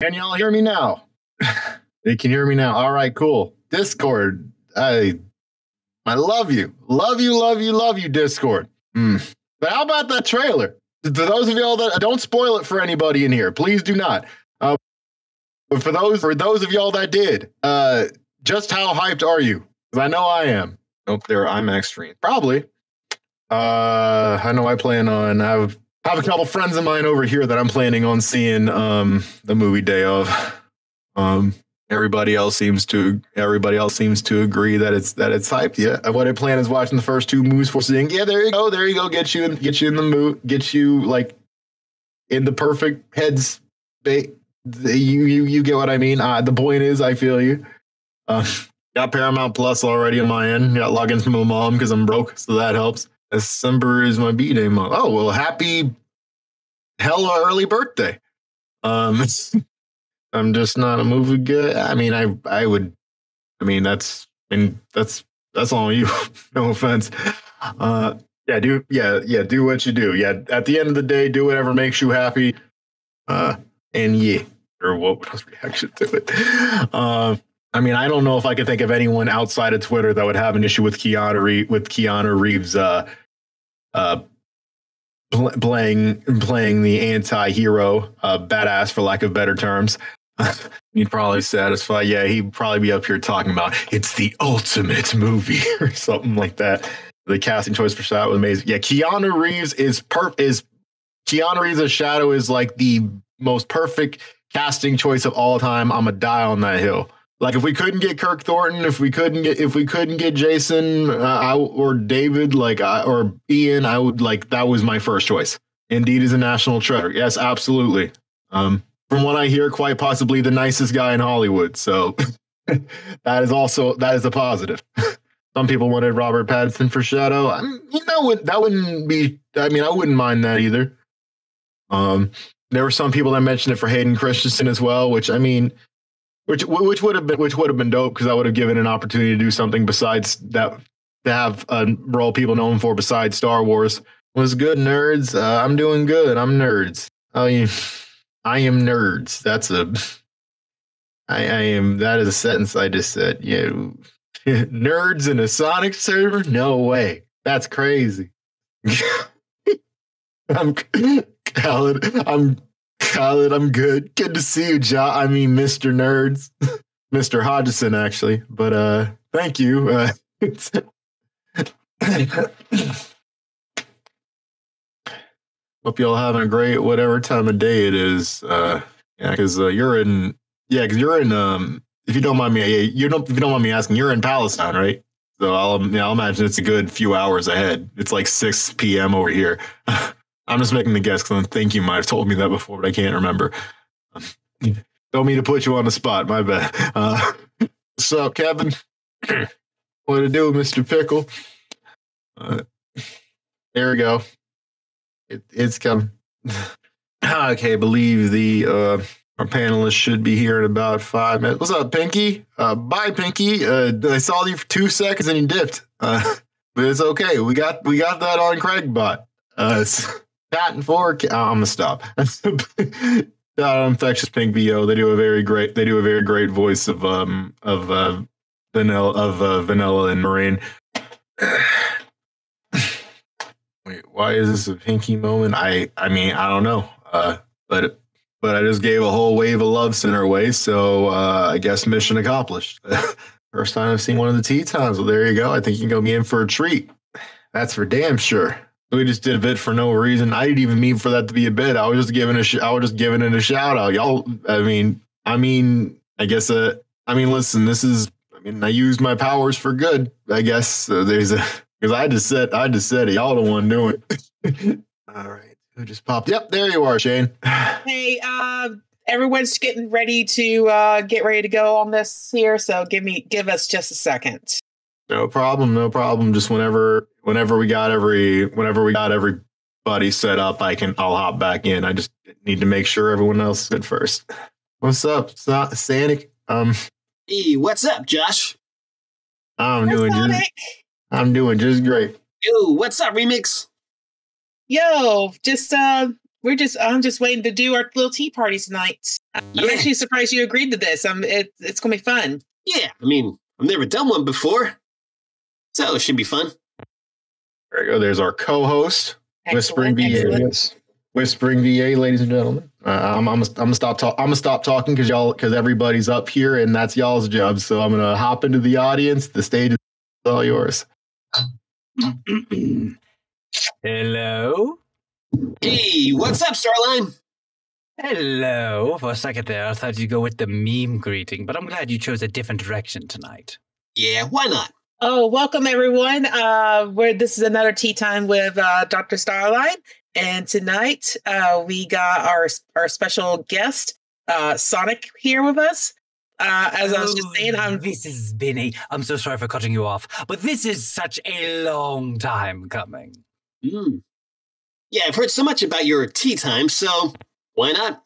Can y'all hear me now? they can hear me now. All right, cool. Discord. I I love you. Love you, love you, love you, Discord. Mm. But how about that trailer? To those of y'all that don't spoil it for anybody in here, please do not. Uh, but for those for those of y'all that did, uh, just how hyped are you? Because I know I am. Nope, they're IMAX stream. Probably. Uh, I know I plan on. I have, I have a couple friends of mine over here that I'm planning on seeing um the movie day of. Um, everybody else seems to everybody else seems to agree that it's that it's hyped. Yeah, what I plan is watching the first two movies for seeing. Yeah, there you go, there you go. Get you in, get you in the mood, get you like in the perfect heads. You you you get what I mean. Uh, the point is, I feel you. Uh, got Paramount Plus already on my end. Got logins from my mom because I'm broke, so that helps. December is my B day month. Oh well, happy hella early birthday. Um, I'm just not a movie guy. I mean, I I would. I mean, that's mean that's that's all you. no offense. Uh, yeah, do yeah yeah do what you do. Yeah, at the end of the day, do whatever makes you happy. Uh, and yeah, or what was reaction to it? Uh, I mean, I don't know if I could think of anyone outside of Twitter that would have an issue with Keanu Reeves, with Keanu Reeves uh, uh, pl- playing playing the anti-hero, uh, badass for lack of better terms. He'd probably satisfy. Yeah, he'd probably be up here talking about it's the ultimate movie or something like that. The casting choice for Shadow was amazing. Yeah, Keanu Reeves is per is Keanu Reeves as Shadow is like the most perfect casting choice of all time. I'm a die on that hill. Like if we couldn't get Kirk Thornton, if we couldn't get if we couldn't get Jason uh, I, or David, like I, or Ian, I would like that was my first choice. Indeed, is a national treasure. Yes, absolutely. Um, from what I hear, quite possibly the nicest guy in Hollywood. So that is also that is a positive. Some people wanted Robert Pattinson for Shadow. I you know, that wouldn't be. I mean, I wouldn't mind that either. Um, there were some people that mentioned it for Hayden Christensen as well, which I mean, which which would have been which would have been dope because I would have given an opportunity to do something besides that to have a role people known for besides Star Wars. Was good, nerds. Uh, I'm doing good. I'm nerds. I mean, I am nerds. That's a. I, I am. That is a sentence I just said. Yeah, nerds in a Sonic server? No way. That's crazy. I'm. I'm Khaled. I'm good. Good to see you, Ja. I mean, Mr. Nerds, Mr. Hodgeson, actually. But uh, thank you. Uh, hope y'all having a great whatever time of day it is. Uh, yeah, because uh, you're in. Yeah, because you're in. Um, if you don't mind me, you don't. If you don't mind me asking, you're in Palestine, right? So I'll, yeah, I'll imagine it's a good few hours ahead. It's like 6 p.m. over here. I'm just making the guess because I think you might have told me that before, but I can't remember. Don't mean to put you on the spot. My bad. Uh, up, Kevin? what to do, Mr. Pickle? Uh, there we go. It, it's coming. okay, believe the uh, our panelists should be here in about five minutes. What's up, Pinky? Uh, bye, Pinky. Uh, I saw you for two seconds and you dipped. Uh, but it's okay. We got we got that on Craigbot. Uh, and four. Oh, I'm gonna stop. uh, infectious pink VO. They do a very great. They do a very great voice of um of uh, vanilla of uh, vanilla and marine. Wait, why is this a pinky moment? I I mean I don't know. Uh, but but I just gave a whole wave of love center way, so uh, I guess mission accomplished. First time I've seen one of the Tetons. Well, there you go. I think you can go me in for a treat. That's for damn sure. We just did a bit for no reason. I didn't even mean for that to be a bit. I was just giving a sh- I was just giving it a shout out. Y'all, I mean, I mean, I guess uh, I mean, listen, this is. I mean, I used my powers for good. I guess uh, there's a because I just said I just said it. Y'all the one doing it. All right, who just popped? Yep, there you are, Shane. hey, uh, everyone's getting ready to uh, get ready to go on this here. So give me give us just a second. No problem, no problem. Just whenever whenever we got every whenever we got everybody set up, I can I'll hop back in. I just need to make sure everyone else is good first. What's up, Sonic? Um, hey, what's up, Josh? I'm doing Sonic. just I'm doing just great. Yo, what's up, Remix? Yo, just uh we're just I'm just waiting to do our little tea party tonight. I'm Yeah. actually surprised you agreed to this. I'm it, it's gonna be fun. Yeah, I mean, I've never done one before. So it should be fun. There you go. There's our co-host, Whispering Excellent, VA. excellent. Yes. Whispering VA, ladies and gentlemen. Uh, I'm, I'm, I'm gonna stop. Talk, I'm gonna stop talking because y'all, because everybody's up here and that's y'all's job. So I'm gonna hop into the audience. The stage is all yours. Hello? Hey, what's up, Starline? Hello. For a second there, I thought you'd go with the meme greeting, but I'm glad you chose a different direction tonight. Yeah, why not? Oh, welcome everyone. Uh, where this is another tea time with uh, Dr. Starline, and tonight uh, we got our our special guest, uh, Sonic, here with us. Uh, as I was just Oh, saying, I'm this has been a. I'm so sorry for cutting you off, but this is such a long time coming. Mm. Yeah, I've heard so much about your tea time, so why not?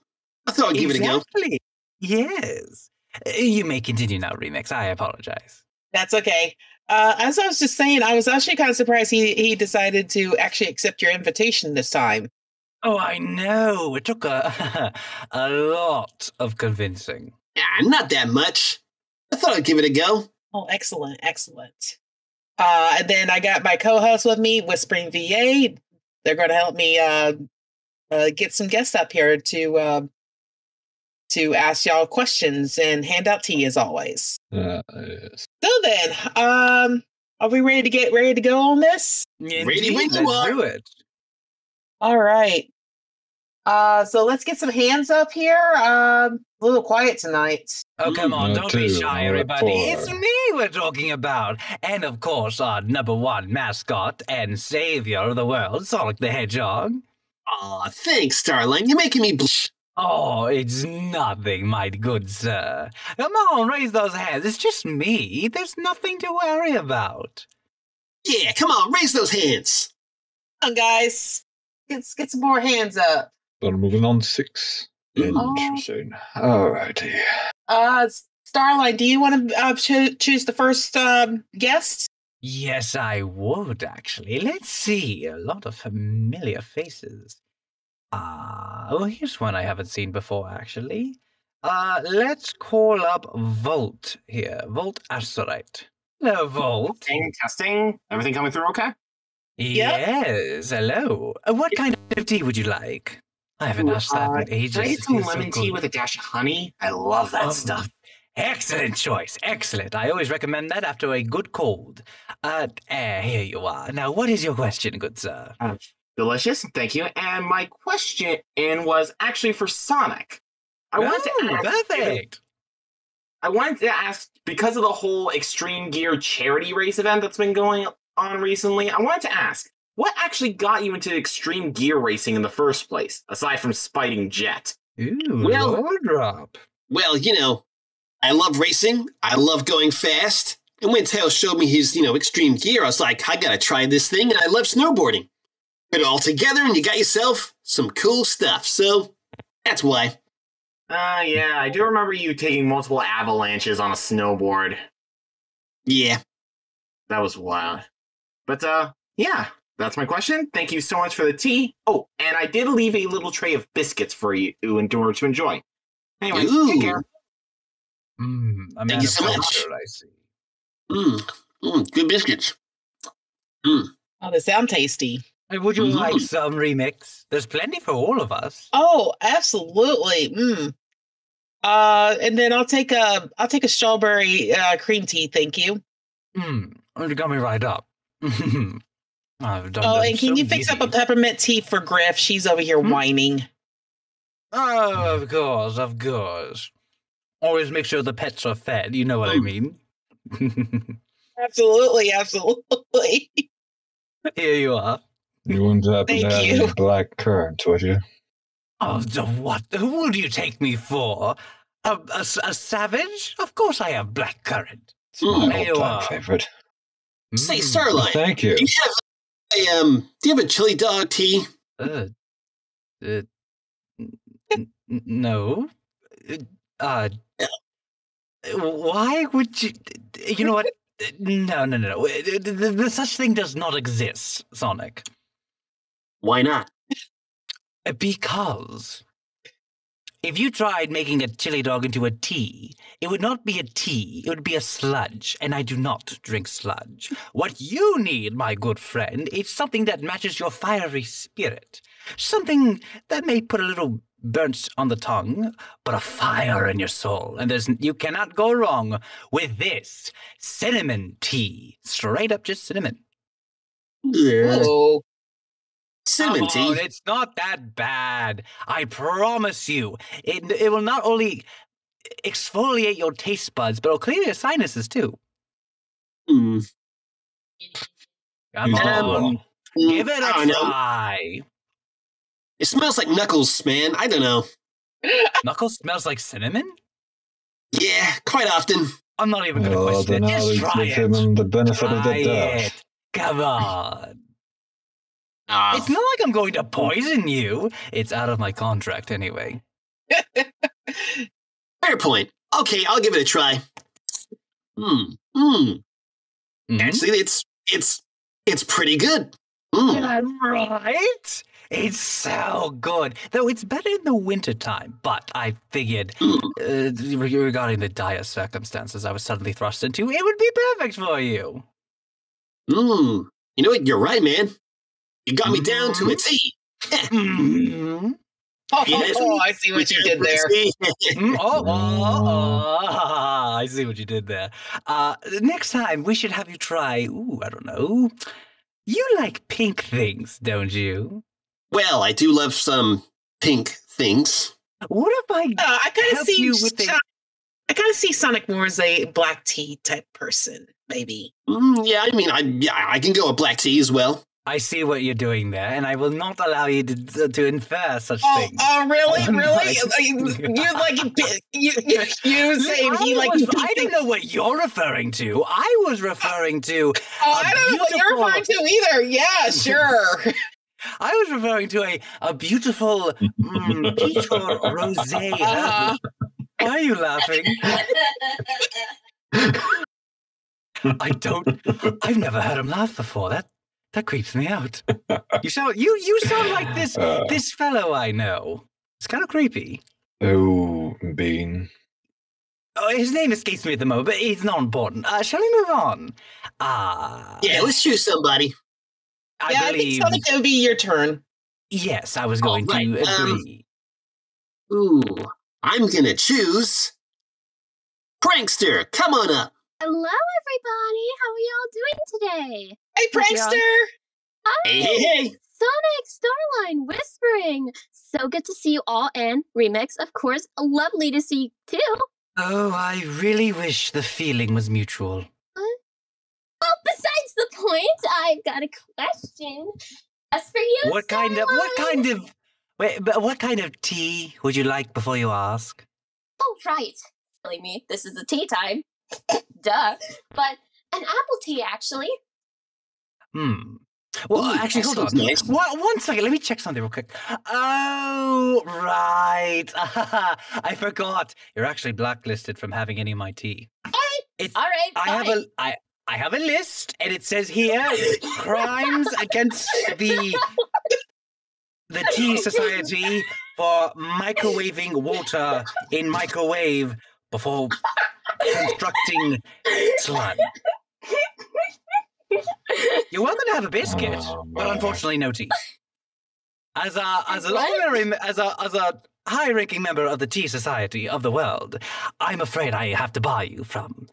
I thought I'd give it a go. exactly. Yes. Uh, You may continue now, Remix. I apologize. That's okay. Uh, as I was just saying, I was actually kind of surprised he he decided to actually accept your invitation this time. Oh, I know. It took a a lot of convincing. Ah, not that much. I thought I'd give it a go. Oh, excellent, excellent. Uh, and then I got my co-host with me, Whispering VA. They're going to help me uh, uh, get some guests up here to uh, to ask y'all questions and hand out tea as always. Uh, yes. So then, um, are we ready to get ready to go on this? Ready Indeed, when you are. do it. All right. Uh, so let's get some hands up here. Um, a little quiet tonight. Oh, come Mm. on, Uh, don't be shy, everybody. It's me we're talking about. And of course, our number one mascot and savior of the world, Sonic the Hedgehog. Aw, thanks, Starline. You're making me blush. Oh, it's nothing, my good sir. Come on, raise those hands. It's just me. There's nothing to worry about. Yeah, come on, raise those hands. Come on, guys. Let's get some more hands up. So moving on six. Oh. Interesting. Alrighty. Uh, Starline, do you want to uh, cho- choose the first um, guest? Yes, I would actually. Let's see. A lot of familiar faces. Ah, oh, here's one I haven't seen before, actually. Uh, let's call up Volt here. Volt Asterite. Hello, Volt. Testing, testing. Everything coming through okay? Yes, hello. Uh, what kind of tea would you like? I haven't Ooh, asked that uh, in ages. Can I get It some feels so lemon tea good. with a dash of honey? I love that Um, stuff. Excellent choice. Excellent. I always recommend that after a good cold. Uh, eh, here you are. Now, what is your question, good sir? Delicious, thank you. And my question in was actually for Sonic. I wanted to Oh, ask, perfect. I wanted to ask because of the whole Extreme Gear charity race event that's been going on recently. I wanted to ask, what actually got you into extreme gear racing in the first place, aside from spiting Jet? Ooh, Well- drop. Well, you know, I love racing. I love going fast. And when Tails showed me his, you know, extreme gear, I was like, I gotta try this thing. And I love snowboarding. Put it all together and you got yourself some cool stuff. So that's why. Uh, yeah, I do remember you taking multiple avalanches on a snowboard. Yeah. That was wild. But uh yeah, that's my question. Thank you so much for the tea. Oh, and I did leave a little tray of biscuits for you in order to enjoy. Anyway, Ooh. take care. Mm, a Thank you so much. culture, I see. Mm, mm, good biscuits. Mmm. Oh, they sound tasty. Hey, Would you Mhm. like some remix? There's plenty for all of us. Oh, absolutely. Mm. Uh, and then I'll take a I'll take a strawberry uh, cream tea, thank you. Hmm, you got me right up. I've done Oh, and can so you fix up a peppermint tea for Griff? She's over here Hmm? whining. Oh, of course, of course. Always make sure the pets are fed. You know what I Mm. mean. Absolutely, absolutely. Here you are. You wouldn't happen Thank to have you. any black currant, would you? Oh, the what? Who would you take me for? A a savage? Of course I have black currant. It's my Mm. There you all-time are. favorite. Say, Mm, Starline, Thank you. do you have a, um, do you have a chili dog tea? Uh, uh, n- n- no. Uh, why would you? You know what? No, no, no, no. The, the, the such thing does not exist, Sonic. Why not? Uh, because if you tried making a chili dog into a tea, it would not be a tea, it would be a sludge, and I do not drink sludge. What you need, my good friend, is something that matches your fiery spirit. Something that may put a little burnt on the tongue, but a fire in your soul. And there's you cannot go wrong with this cinnamon tea. Straight up just cinnamon. Yeah. Oh, 70. On, it's not that bad. I promise you. It, it will not only exfoliate your taste buds, but it'll clear your sinuses too. Hmm. Come um, on. Hmm, Give it a try. Know. It smells like Knuckles, man. I don't know. Knuckles smells like cinnamon? Yeah, quite often. I'm not even going to oh, question it. Just try it. The benefit try of the doubt. It. Come on. Ah, It's not like I'm going to poison you. It's out of my contract anyway. fair point. Okay, I'll give it a try. Hmm. Hmm. Mhm. Actually, it's it's it's pretty good. Hmm. Right? It's so good. Though it's better in the wintertime. But I figured, Hmm. uh, regarding the dire circumstances I was suddenly thrust into, it would be perfect for you. Hmm. You know what? You're right, man. You got me down to a Mm-hmm. T. Mhm. oh, I see what you did there. Mm, oh, oh, oh, I see what you did there. Uh, next time we should have you try. Ooh, I don't know. You like pink things, don't you? well, I do love some pink things. What if I Uh, I kind of see. you with the- I kind of see Sonic more as a black tea type person, maybe. Mm, yeah, I mean, I yeah, I can go with black tea as well. I see what you're doing there, and I will not allow you to to infer such Oh, things. oh, really, Oh, really? Uh, you, you like you you, you saying he like? was, I don't know what you're referring to. I was referring to. Oh, I don't know what you're referring to either. Yeah, sure. I was referring to a a beautiful mm, peach or rosé. Uh-huh. Why are you laughing? I don't. I've never heard him laugh before. That that creeps me out. You sound you you sound like this Uh, this fellow I know. It's kind of creepy. oh, Bean. Oh, his name escapes me at the moment, but it's not important. Uh, shall we move on? Ah, Yeah, let's choose somebody. I yeah, believe. I think Sonic, it would be your turn. yes, I was going right, to um. Ooh, I'm gonna choose Prankster. Come on up. Hello, everybody. How are y'all doing today? Hey, prankster. Hi, Hey, hey, hey. Sonic Starline Whispering. So good to see you all, and Remix, of course. Lovely to see you too. Oh, I really wish the feeling was mutual. Well, besides the point, I've got a question. As for you, What kind of what kind of wait, but what kind of tea would you like before you ask? Oh, right. Silly me. This is a tea time. Duh. But an apple tea, actually. Hmm. Well, Ooh, actually, hold on. sounds nice. One, one second. Let me check something real quick. Oh, right. I forgot. You're actually blacklisted from having any of my tea. It's, All right. I have a I I have a list, and it says here crimes against the the Tea Society for microwaving water in microwave before constructing slime. You're welcome to have a biscuit, Oh, but unfortunately, no tea. As a as an What? honorary as a as a high-ranking member of the Tea Society of the world, I'm afraid I have to bar you from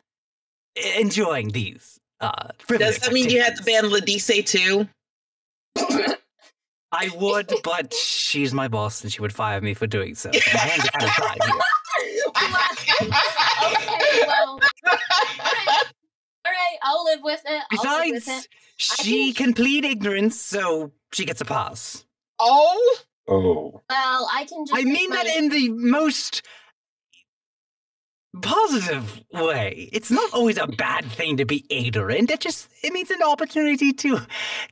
enjoying these. Uh, Does that mean you have to activities. ban Ladice too? I would, but she's my boss, and she would fire me for doing so. so my hands are kind of tied here. okay, well. All right, I'll live with it. I'll live with Besides, it. she can plead ignorance, so she gets a pass. Oh, Oh, Well, I can just. I make mean that in the most positive way. It's not always a bad thing to be ignorant. It just it means an opportunity to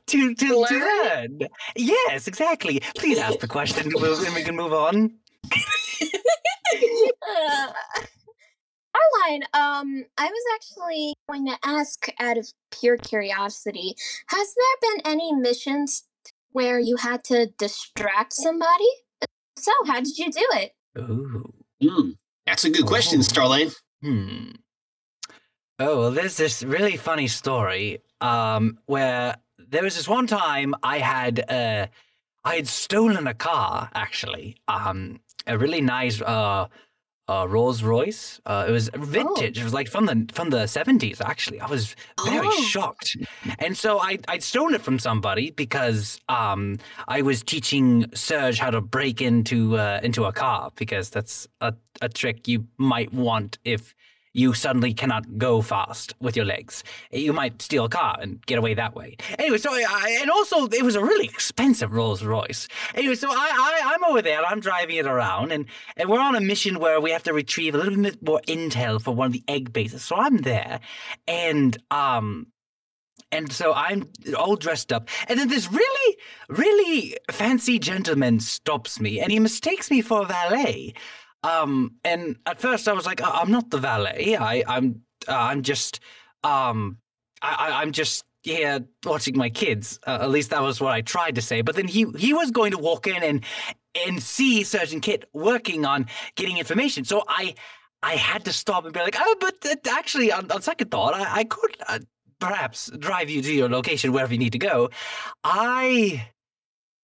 to to, to Learn? learn. Yes, exactly. Please ask the question, and we can move on. Uh, Caroline, um, I was actually going to ask out of pure curiosity, has there been any missions where you had to distract somebody? So, how did you do it? Ooh. Hmm. That's a good question, Ooh. Starline. Hmm. Oh, well, there's this really funny story um, where there was this one time I had uh, I had stolen a car actually, um, a really nice uh, uh, Rolls Royce. Uh, it was vintage. It was like from the from the seventies actually. I was very Oh. shocked, and so I I'd stolen it from somebody because um, I was teaching Surge how to break into uh, into a car because that's a, a trick you might want if you suddenly cannot go fast with your legs. You might steal a car and get away that way. Anyway, so I, and also it was a really expensive Rolls Royce. Anyway, so I, I I'm over there. I'm driving it around, and and we're on a mission where we have to retrieve a little bit more intel for one of the egg bases. So I'm there, and um. And so I'm all dressed up. And then this really, really fancy gentleman stops me and he mistakes me for a valet. Um, and at first I was like, "I- I'm not the valet. I, I'm, uh, I'm just, um, I, I- I'm just here watching my kids. Uh, at least that was what I tried to say. But then he, he was going to walk in and, and see Surge and Kit working on getting information. So I, I had to stop and be like, oh, but uh, actually, on, on second thought, I, I could uh, perhaps drive you to your location wherever you need to go. I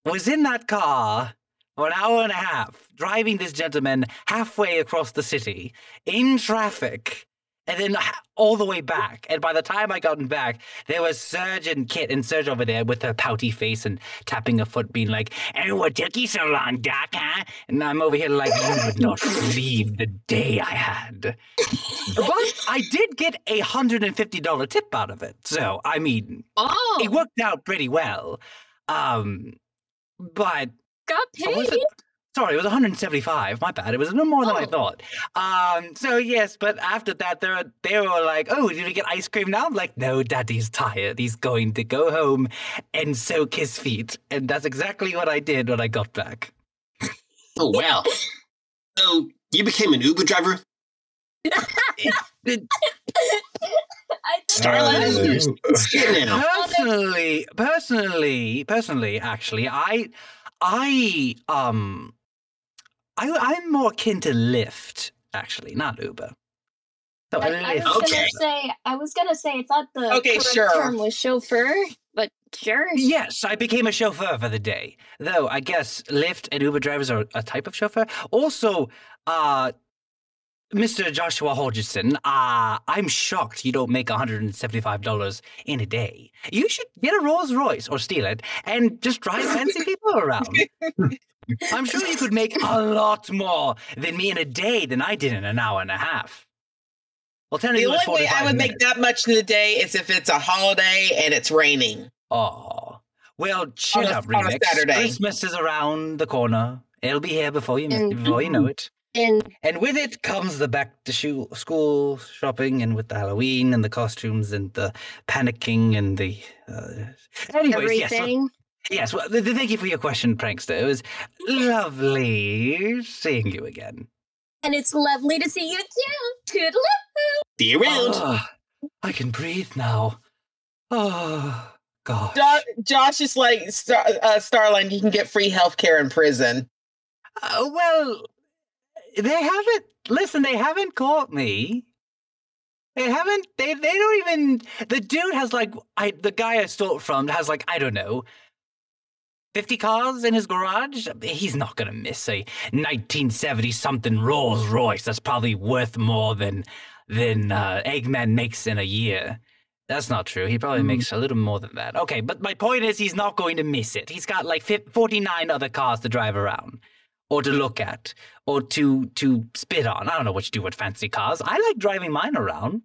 was in that car for an hour and a half, driving this gentleman halfway across the city in traffic. And then all the way back. And by the time I gotten back, there was Surge and Kit and Surge over there with her pouty face and tapping her foot, being like, And what took you so long, Doc, huh? And I'm over here like, You would not believe the day I had. But I did get a $150 tip out of it. So, I mean, Oh, it worked out pretty well. Um, but got or was it- Sorry, it was 175. My bad. It was a little more than I Oh. thought. Um, so yes, but after that, they were, they were like, "Oh, did we get ice cream now?" I'm like, "No, Daddy's tired. He's going to go home and soak his feet." And that's exactly what I did when I got back. Oh wow. So you became an Uber driver? It- Starline is just scared now. personally, personally, personally, actually, I, I, um, I, I'm more akin to Lyft, actually, not Uber. So I, I was Okay. gonna say, I was gonna say, I thought the Okay, correct sure. term was chauffeur, but sure. Yes, I became a chauffeur for the day. Though I guess Lyft and Uber drivers are a type of chauffeur. Also, uh, Mr. Joshua Hodgeson, uh, I'm shocked you don't make $175 in a day. You should get a Rolls Royce or steal it and just drive fancy people around. I'm sure you could make a lot more than me in a day than I did in an hour and a half. Well, technically, The it was only way I would minutes. make that much in a day is if it's a holiday and it's raining. Oh, well, chill a- out, on a remix. Saturday. Christmas is around the corner. It'll be here before you mi- And- before you know it. And And with it comes the back to shu- school shopping, and with the Halloween and the costumes and the panicking and the. Uh... Anyways, yes, well- everything. yes. Well, th- th- thank you for your question, prankster. It was lovely seeing you again. And it's lovely to see you too. Toodaloo. Be around. Ah, I can breathe now. Oh gosh. Jo- Josh is like Star- uh, Starline. You can get free health care in prison. Uh, well, they haven't. Listen, they haven't caught me. They haven't. They they don't even. The dude has like I. The guy I stole it from has like I don't know. 50 cars in his garage? He's not gonna miss a 1970 something Rolls Royce that's probably worth more than than uh, Eggman makes in a year. That's not true. He probably Hmm. makes a little more than that. Okay, but my point is he's not going to miss it. He's got like 49 other cars to drive around or to look at or to to spit on. I don't know what you do with fancy cars. I like driving mine around.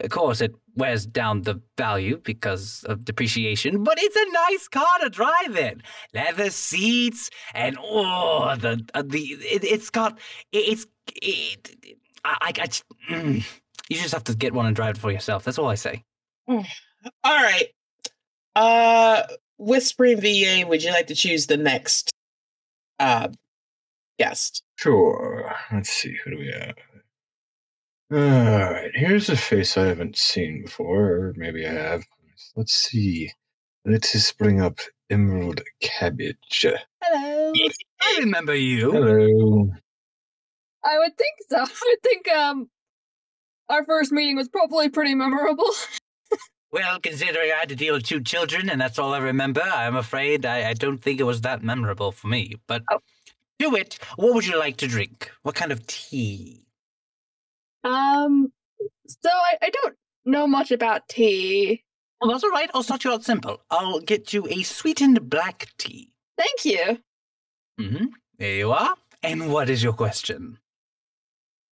Of course, it wears down the value because of depreciation, but it's a nice car to drive in. Leather seats and oh, the uh, the it, it's got it's it, it- I, I, I mm. you just have to get one and drive it for yourself. That's all I say. All right. Uh, Whispering VA, would you like to choose the next uh guest? Sure. Let's see. Who do we have? All right. Here's a face I haven't seen before, or maybe I have. Let's see. Let us just bring up Emerald Cabbage. Hello. I remember you. Hello. I would think so. I would think um our first meeting was probably pretty memorable. Well, considering I had to deal with two children and that's all I remember, I'm afraid I, I don't think it was that memorable for me. But Oh. Do it. What would you like to drink? What kind of tea? Um so I, I don't know much about tea. Well, that's all right. I'll start you out simple. I'll get you a sweetened black tea. Thank you. Mm-hmm. There you are. And what is your question?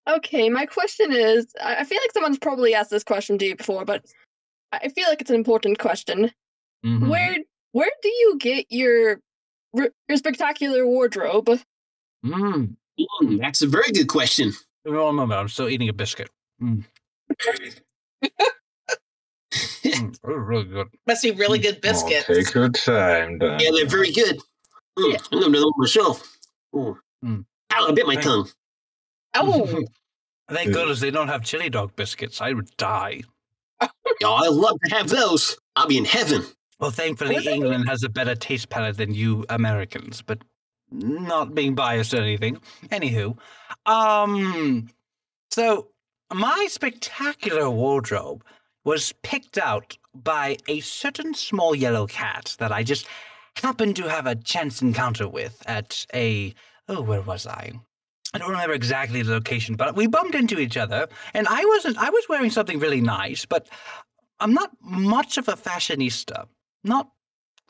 Okay, my question is I feel like someone's probably asked this question to you before, but I feel like it's an important question. Mhm. Where where do you get your your spectacular wardrobe? Mm. Mm, that's a very good question. One moment. I'm still eating a biscuit. Mm. Mm, really good. Must be really good Oh, biscuits. take your time, Don. Yeah, they're very good. Mm, Yeah. I'm gonna know myself. Mm. Mm. Ow, I bit my Thank- tongue. Oh, Thank Yeah. goodness they don't have chili dog biscuits. I would die. Oh, I'd love to have those. I'll be in heaven. Well, thankfully, England has a better taste palette than you Americans, but not being biased or anything. Anywho, um, so my spectacular wardrobe was picked out by a certain small yellow cat that I just happened to have a chance encounter with at a oh, where was I? I don't remember exactly the location, but we bumped into each other, and I wasn't. I was wearing something really nice, but I'm not much of a fashionista. Not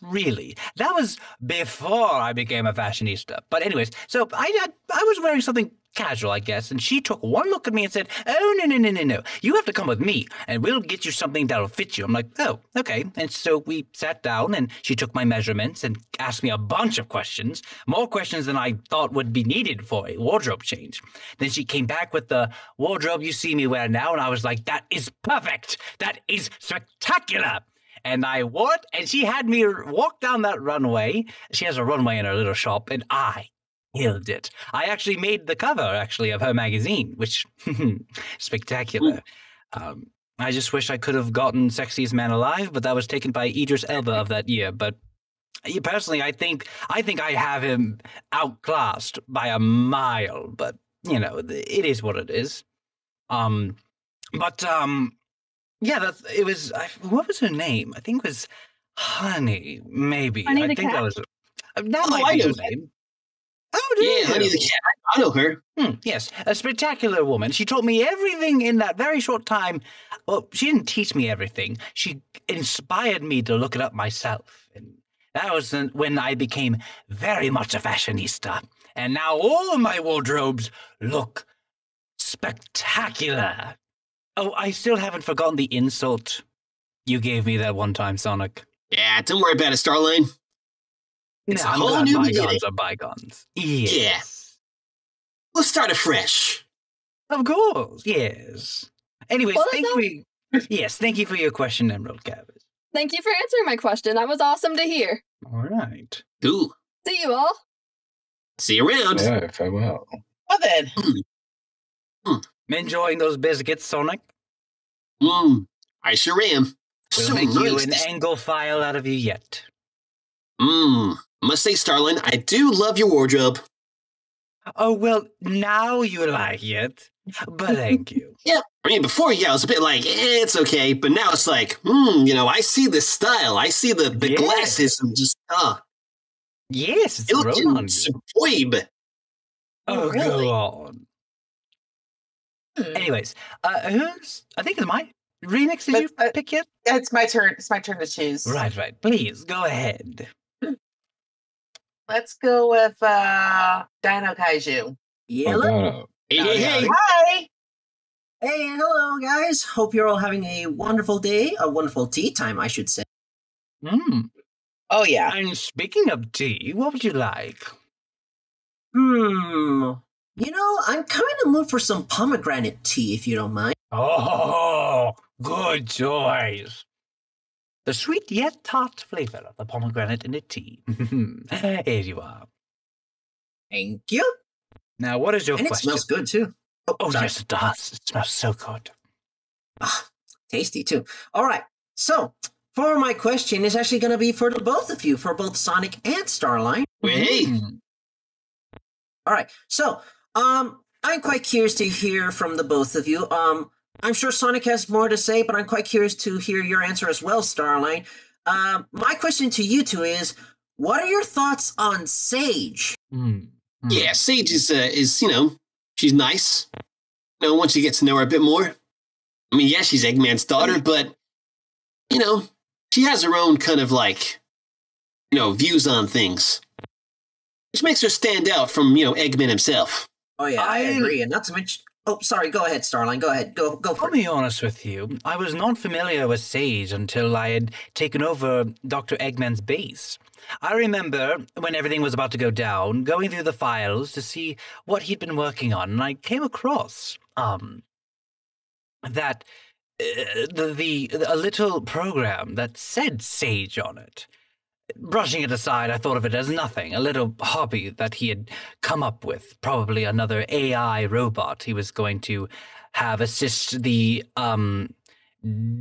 really. That was before I became a fashionista. But anyways, so I I, I was wearing something casual, I guess, and she took one look at me and said, "Oh no no no no no! You have to come with me, and we'll get you something that'll fit you." I'm like, "Oh okay." And so we sat down, and she took my measurements and asked me a bunch of questions, more questions than I thought would be needed for a wardrobe change. Then she came back with the wardrobe you see me wear now, and I was like, "That is perfect. That is spectacular." And I it, and she had me walk down that runway. She has a runway in her little shop, and I killed it. I actually made the cover, actually, of her magazine, which spectacular. Um, I just wish I could have gotten Sexiest Man Alive, but that was taken by Idris Elba of that year. But uh, personally, I think I think I have him outclassed by a mile. But you know, it is what it is. Um, but um, yeah, that's it was. I, what was her name? I think it was Honey. Maybe Honey I think that was. uh, That Oh, might I be her name. Oh, do Yeah? Honey the Cat. I know her. Hmm, yes, a spectacular woman. She taught me everything in that very short time. Well, she didn't teach me everything. She inspired me to look it up myself. And that was when I became very much a fashionista. And now all my wardrobes look spectacular. Oh, I still haven't forgotten the insult you gave me that one time, Sonic. Yeah, don't worry about it, Starline. It's a I'm whole new bygones beginning. are bygones. Yes. Let's start afresh. Of course, yes. Anyways, Well, thank that's you. yes, thank you for your question, Emerald Cabbage. Thank you for answering my question. That was awesome to hear. All right. Cool. See you all. See you around. Yeah, farewell. well then. Hmm. Hmm. Enjoying those biscuits, Sonic? Mmm, I sure am. We'll so make you an nice. Anglophile out of you yet. Mmm, must say, Starline, I do love your wardrobe. Oh, well, now you like it. But thank you. Yeah, I mean, before, yeah, I was a bit like, eh, it's okay. But now it's like, hmm, you know, I see the style. I see the, the Yeah. glasses and just, ah, Yes, it's it grown on you. superb. Oh, really? go on. Hmm. Anyways, uh, who's, I think it's my remix. Did you uh, pick yet? It's my turn. It's my turn to choose. Right, right. Please go ahead. Let's go with uh Dino Kaiju. Yeah. Oh, let- Hey, hey, hey. Hi. Hey, hello, guys. Hope you're all having a wonderful day, a wonderful tea time, I should say. Mm. Oh yeah. And speaking of tea, what would you like? Hmm. You know, I'm kind of mood for some pomegranate tea, if you don't mind. Oh, good choice. The sweet yet tart flavor of the pomegranate in a tea. Here you are. Thank you. Now, what is your and it smells good, too. Oh, Oh, yes, it does. It smells so good. Ah, tasty, too. All right. So, for my question is actually going to be for the both of you, for both Sonic and Starline. Mm. All right. So, um, I'm quite curious to hear from the both of you. Um, I'm sure Sonic has more to say, but I'm quite curious to hear your answer as well, Starline. Um, my question to you two is, what are your thoughts on Sage? Mm. Mm. yeah, Sage is uh, is you know she's nice. You know, once you get to know her a bit more. I mean, yeah, she's Eggman's daughter, but you know, she has her own kind of like you know views on things, which makes her stand out from you know Eggman himself. Oh yeah, I, I- agree, and not to mention. Oh, sorry. Go ahead, Starline. Go ahead. Go go for I'll it. be honest with you. I was not familiar with Sage until I had taken over Dr. Eggman's base. I remember when everything was about to go down, going through the files to see what he'd been working on, and I came across um that uh, the, the a little program that said Sage on it. Brushing it aside, I thought of it as nothing, a little hobby that he had come up with, probably another AI robot. He was going to have assist the um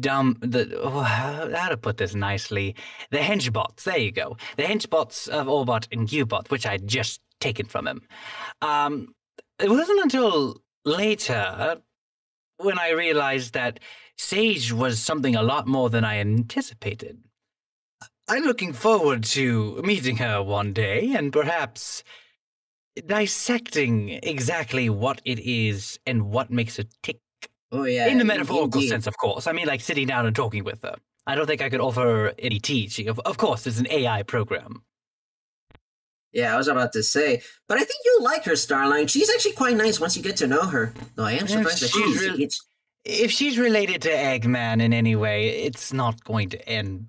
dumb the oh, how, to put this nicely? The henchbots there you go. The henchbots of Orbot and Cubot which I'd just taken from him. Um it wasn't until later when I realized that Sage was something a lot more than I anticipated I'm looking forward to meeting her one day and perhaps dissecting exactly what it is and what makes it tick Oh yeah. in the metaphorical indeed. sense, of course. I mean, like sitting down and talking with her. I don't think I could offer her any teaching. Of, of course, it's an AI program. Yeah, I was about to say, but I think you'll like her, Starline. She's actually quite nice once you get to know her. Though I am surprised that she's it's- If she's related to Eggman in any way, it's not going to end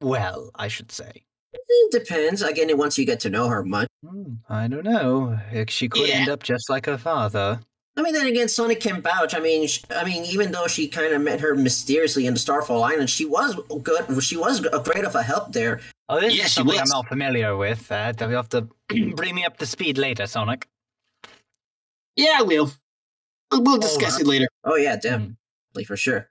well, I should say. It depends. Again, once you get to know her much. Hmm, I don't know. Eh, She could end up just like her father. I mean, then again, Sonic can vouch. I mean, sh- I mean, even though she kind of met her mysteriously in the Starfall Island, she was good. She was a great of a help there. Oh, this Yeah, is something I'm not familiar with. Uh, you'll have to bring me up to speed later, Sonic. Yeah, I will. We'll, we'll discuss it later. Oh yeah, Hmm. definitely for sure.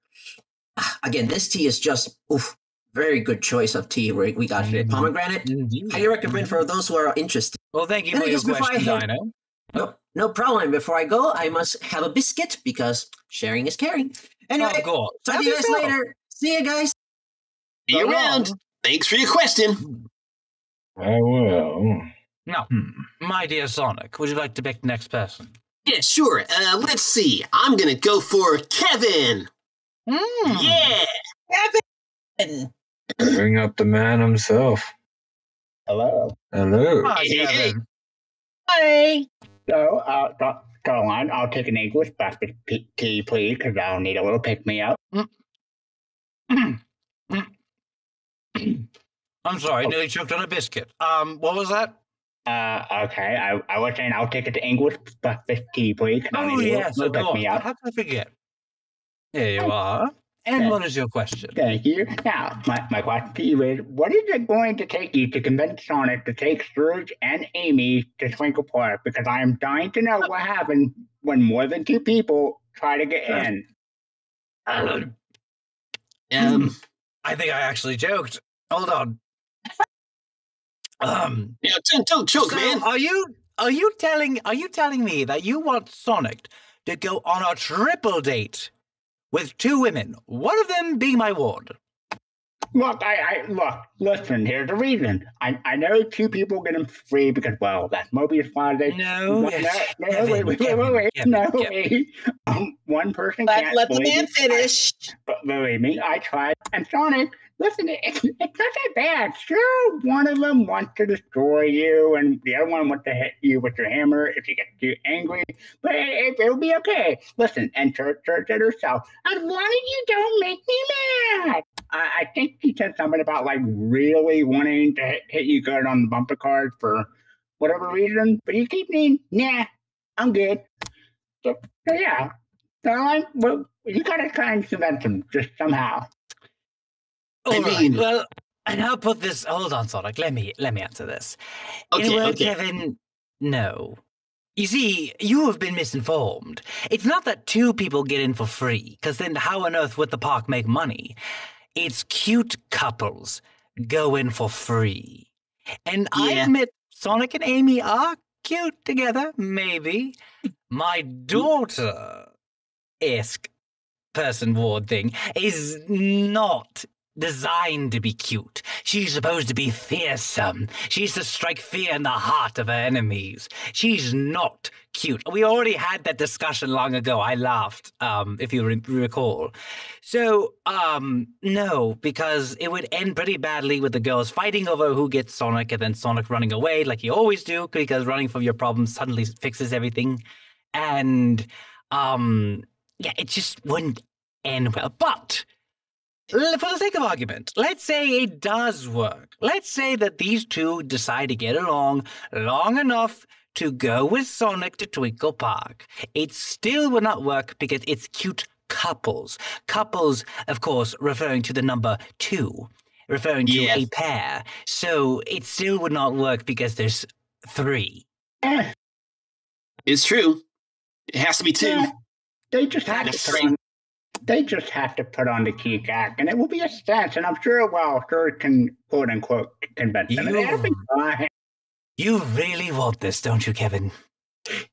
Ah, Again, this tea is just oof, very good choice of tea. We we got here. Pomegranate. Indeed. Highly recommend for those who are interested. Well, thank you Then for I your guess before question, head- Dino. No, no problem. Before I go, I must have a biscuit because sharing is caring. Anyway, oh, God. talk Have to you guys yourself. later. See you guys. Be So around. long. Thanks for your question. I will. Now, Hmm. my dear Sonic, would you like to pick the next person? Yeah, sure. Uh, let's see. I'm gonna go for Kevin. Hmm. Yeah. Kevin. Bring up the man himself. Hello. Hello. Hi, Hey, hey. Kevin. Hi. So, uh, go, go on. I'll take an English breakfast p- tea, please, because I'll need a little pick me up. I'm sorry, nearly choked on a biscuit. Um, what was that? Uh, okay. I, I was saying I'll take it to English breakfast tea, please. 'cause I'll Oh, need a little, yes, little of pick course. me up. How could I forget? There you are. And Okay. what is your question? Thank you. Now, my, my question to you is what is it going to take you to convince Sonic to take Surge and Amy to Twinkle Park? Because I am dying to know what happens when more than two people try to get in. Um, I think I actually joked. Hold on. um, yeah, don't, don't choke, so man. are you are you telling are you telling me that you want Sonic to go on a triple date with two women, one of them being my ward? Look, I, I look, listen, here's the reason. I, I know two people get them free because, well, that's Mobius Friday. No, no, yes, no, Kevin, wait, wait, wait, Kevin, wait, wait, Kevin, no, wait. Um, one person Let, can't let the man it. finish. But believe me, I tried. And Sonic, listen, it's, not that bad. Sure, one of them wants to destroy you, and the other one wants to hit you with your hammer if you get too angry. But it, it'll be okay. Listen, and Church Church herself, as long as you don't make me mad. I, I think she said something about like really wanting to hit, hit you good on the bumper card for whatever reason. But you keep saying, nah, I'm good. So, so yeah. Caroline, well, you gotta try and convince him just somehow. All right. mean- Well, and I'll put this. Hold on, Sonic. Let me let me answer this. In Okay, a word, okay. Kevin, no. You see, you have been misinformed. It's not that two people get in for free, because then how on earth would the park make money? it's cute couples go in for free. And I admit Sonic and Amy are cute together, maybe. My daughter esque person ward thing is not designed to be cute. She's supposed to be fearsome. She's to strike fear in the heart of her enemies. She's not cute. We already had that discussion long ago. I laughed, um, if you re- recall. So, um, no, because it would end pretty badly with the girls fighting over who gets Sonic and then Sonic running away like you always do, because running from your problems suddenly fixes everything. And, um, yeah, it just wouldn't end well. But for the sake of argument, let's say it does work. Let's say that these two decide to get along long enough to go with Sonic to Twinkle Park. It still would not work because it's cute couples. Couples, of course, referring to the number two, referring to Yes. a pair. So it still would not work because there's three. Eh, It's true. It has to be two. yeah, they just have to They just have to put on the key and it will be a stance. And I'm sure, well, sure it can quote unquote convince them. You-. You really want this, don't you, Kevin?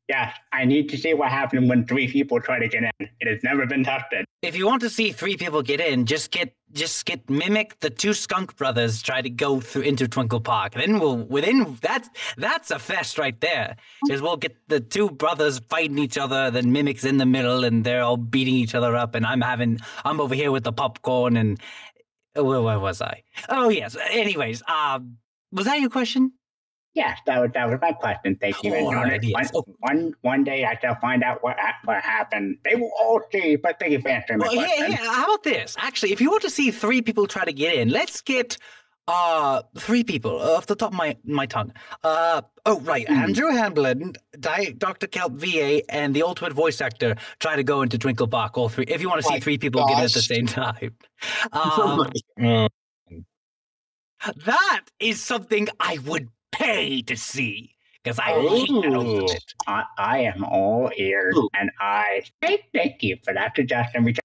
Yes, I need to see what happens when three people try to get in. It has never been tested. If you want to see three people get in, just get just get mimic the two skunk brothers try to go through into Twinkle Park. Then we'll within that's that's a fest right there. Is we'll get the two brothers fighting each other, then mimics in the middle, and they're all beating each other up, and I'm having I'm over here with the popcorn and where, where was I? Oh yes. Anyways, um, was that your question? Yes, that was that was my question. Thank you. and All on right, it, yes. one, one one day I shall find out what what happened. They will all see. But thank you for answering my Well, yeah, question. yeah. How about this? Actually, if you want to see three people try to get in, let's get uh three people off the top of my my tongue. Uh oh, right. Hmm. Andrew Hamblin, Di- Dr. Kelp VA, and the ultimate voice actor try to go into Twinkle Park. All three. If you want to see My three people get in at the same time, Oh um, Uh, that is something I would pay to see because I hate that Ooh. ultimate. I, I am all ears, Ooh. and I thank thank you for that suggestion. Which,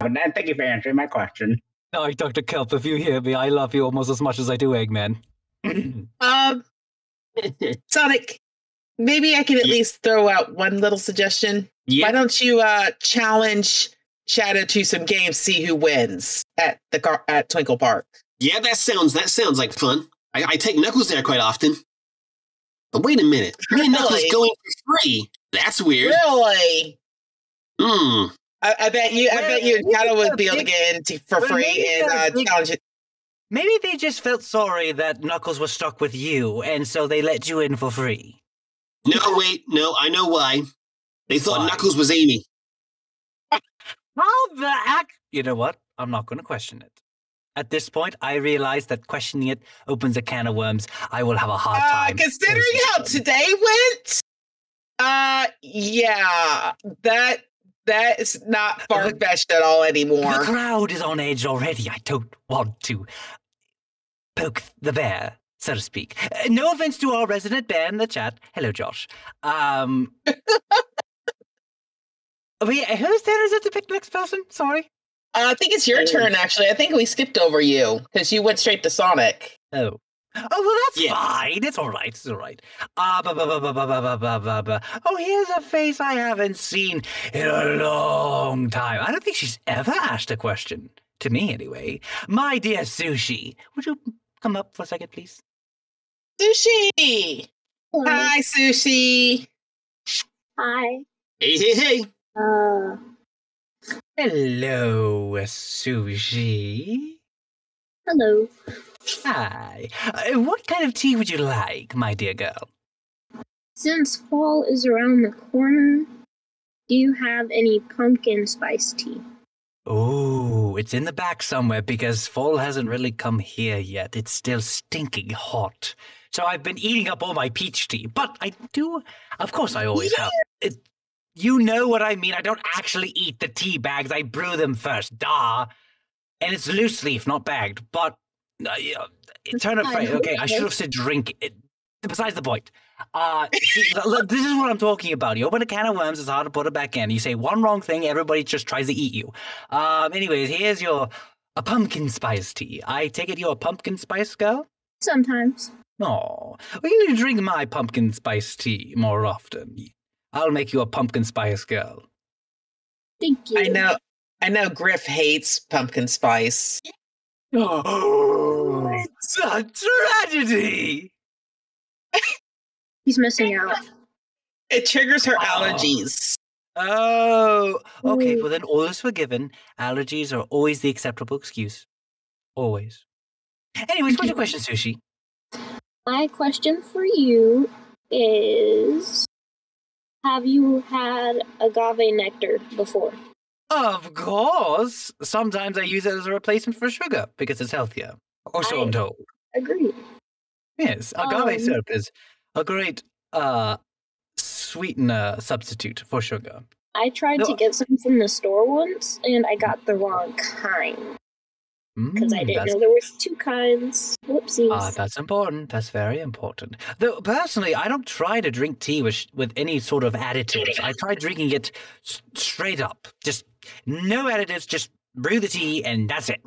but then thank you for answering my question. No, Dr. Kelp, if you hear me, I love you almost as much as I do Eggman. Um, Sonic, maybe I can at Yeah. least throw out one little suggestion. yeah. Why don't you uh challenge Shadow to some games, see who wins at the car at Twinkle Park? Yeah, that sounds that sounds like fun. I, I take Knuckles there quite often. But wait a minute. Me and Knuckles Really? going for free. That's weird. Really? Hmm. I, I bet you. I bet you and maybe Shadow would they're be able to big- get in for well, free maybe and uh, big- challenge it. Maybe they just felt sorry that Knuckles was stuck with you, and so they let you in for free. No, wait, no, I know why. They thought Why? Knuckles was Amy. How the heck? You know what? I'm not going to question it. At this point, I realize that questioning it opens a can of worms. I will have a hard Uh, time. considering how today went, uh, yeah, that that is not far fetched at all anymore. The crowd is on edge already. I don't want to poke the bear, so to speak. Uh, no offense to our resident bear in the chat. Hello, Josh. Um, yeah, whose turn is it pick next person? Sorry. Uh, I think it's your turn, actually. I think we skipped over you because you went straight to Sonic. Oh. Oh well, that's Yeah. fine. It's all right. It's all right. Ah, ba, ba, ba, ba, ba, ba, ba, ba, ba, ba. Oh, here's a face I haven't seen in a long time. I don't think she's ever asked a question to me, anyway. My dear Sushi, would you come up for a second, please? Sushi! Hi, Sushi! Hi. Hey, hey, hey. Uh, Hello, Sushi. hello. Hi. Uh, what kind of tea would you like, my dear girl? Since fall is around the corner, do you have any pumpkin spice tea? Oh, it's in the back somewhere because fall hasn't really come here yet. It's still stinking hot. So I've been eating up all my peach tea. But I do, of course, I always have. It, you know what I mean. I don't actually eat the tea bags. I brew them first. Da. And it's loose leaf, not bagged. But uh, yeah, turn it I. Okay, I should have said drink. It, besides the point. Uh, see, l- l- this is what I'm talking about. You open a can of worms, it's hard to put it back in. You say one wrong thing, everybody just tries to eat you. Um, anyways, here's your A pumpkin spice tea. I take it you're a pumpkin spice girl? Sometimes. Oh, Well, you need to drink my pumpkin spice tea more often. I'll make you a pumpkin spice girl. Thank you. I know. I know. Griff hates pumpkin spice. Oh, it's a tragedy! He's missing out. It triggers her Oh. allergies. Oh, okay. Well, then all is forgiven. Allergies are always the acceptable excuse. Always. Anyways, what's your question, Sushi? My question for you is Have you had agave nectar before? Of course. Sometimes I use it as a replacement for sugar because it's healthier. Or so I'm told. Agreed. Yes, agave Um, syrup is a great uh sweetener substitute for sugar. I tried No. to get some from the store once and I got the wrong kind because I Mm, didn't that's- know there was two kinds. Whoopsies. Ah, that's important. That's very important. Though personally, I don't try to drink tea with with any sort of additives. I try drinking it s- straight up, just no additives. Just brew the tea and that's it.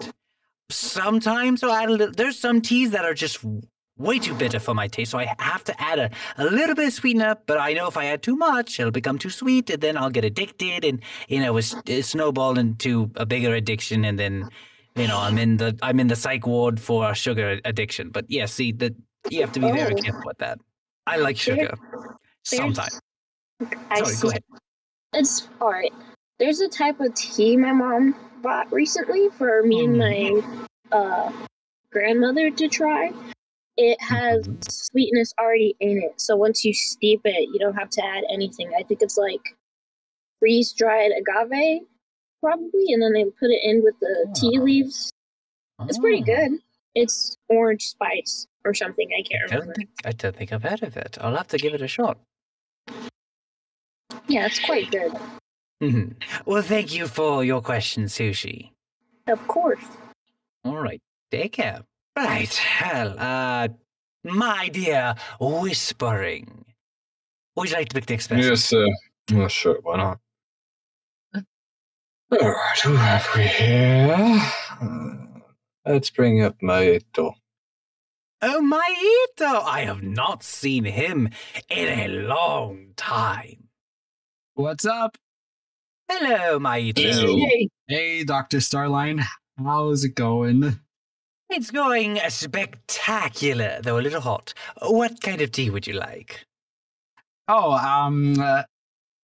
Sometimes I'll add a little. There's some teas that are just way too bitter for my taste, so I have to add a, a little bit of sweetener. But I know if I add too much, it'll become too sweet, and then I'll get addicted, and you know, it's, it snowball into a bigger addiction, and then you know, I'm in the I'm in the psych ward for sugar addiction. But yeah, see that you have to be very Oh. careful with that. I like There- sugar sometimes. I Sorry, see. go ahead. It's all right. There's a type of tea my mom bought recently for me and my uh, grandmother to try. It has Mhm. sweetness already in it, so once you steep it, you don't have to add anything. I think it's like freeze dried agave, probably, and then they put it in with the tea Ah. leaves. It's pretty Oh, good. It's orange spice or something. I can't I don't remember. think I don't think I've heard of it. I'll have to give it a shot. Yeah, it's quite good. Mhm. Well, thank you for your question, Sushi. Of course. All right, take care. Right, well, uh, my dear whispering. Would you like to pick the next person? Yes, uh, well, sure, why not? All right, who have we here? Uh, let's bring up Maito. Oh, Maito! I have not seen him in a long time. What's up? Hello, Maito. Hello. Hey, Hey, Dr. Starline. How's it going? It's going spectacular, though a little hot. What kind of tea would you like? Oh, um, uh,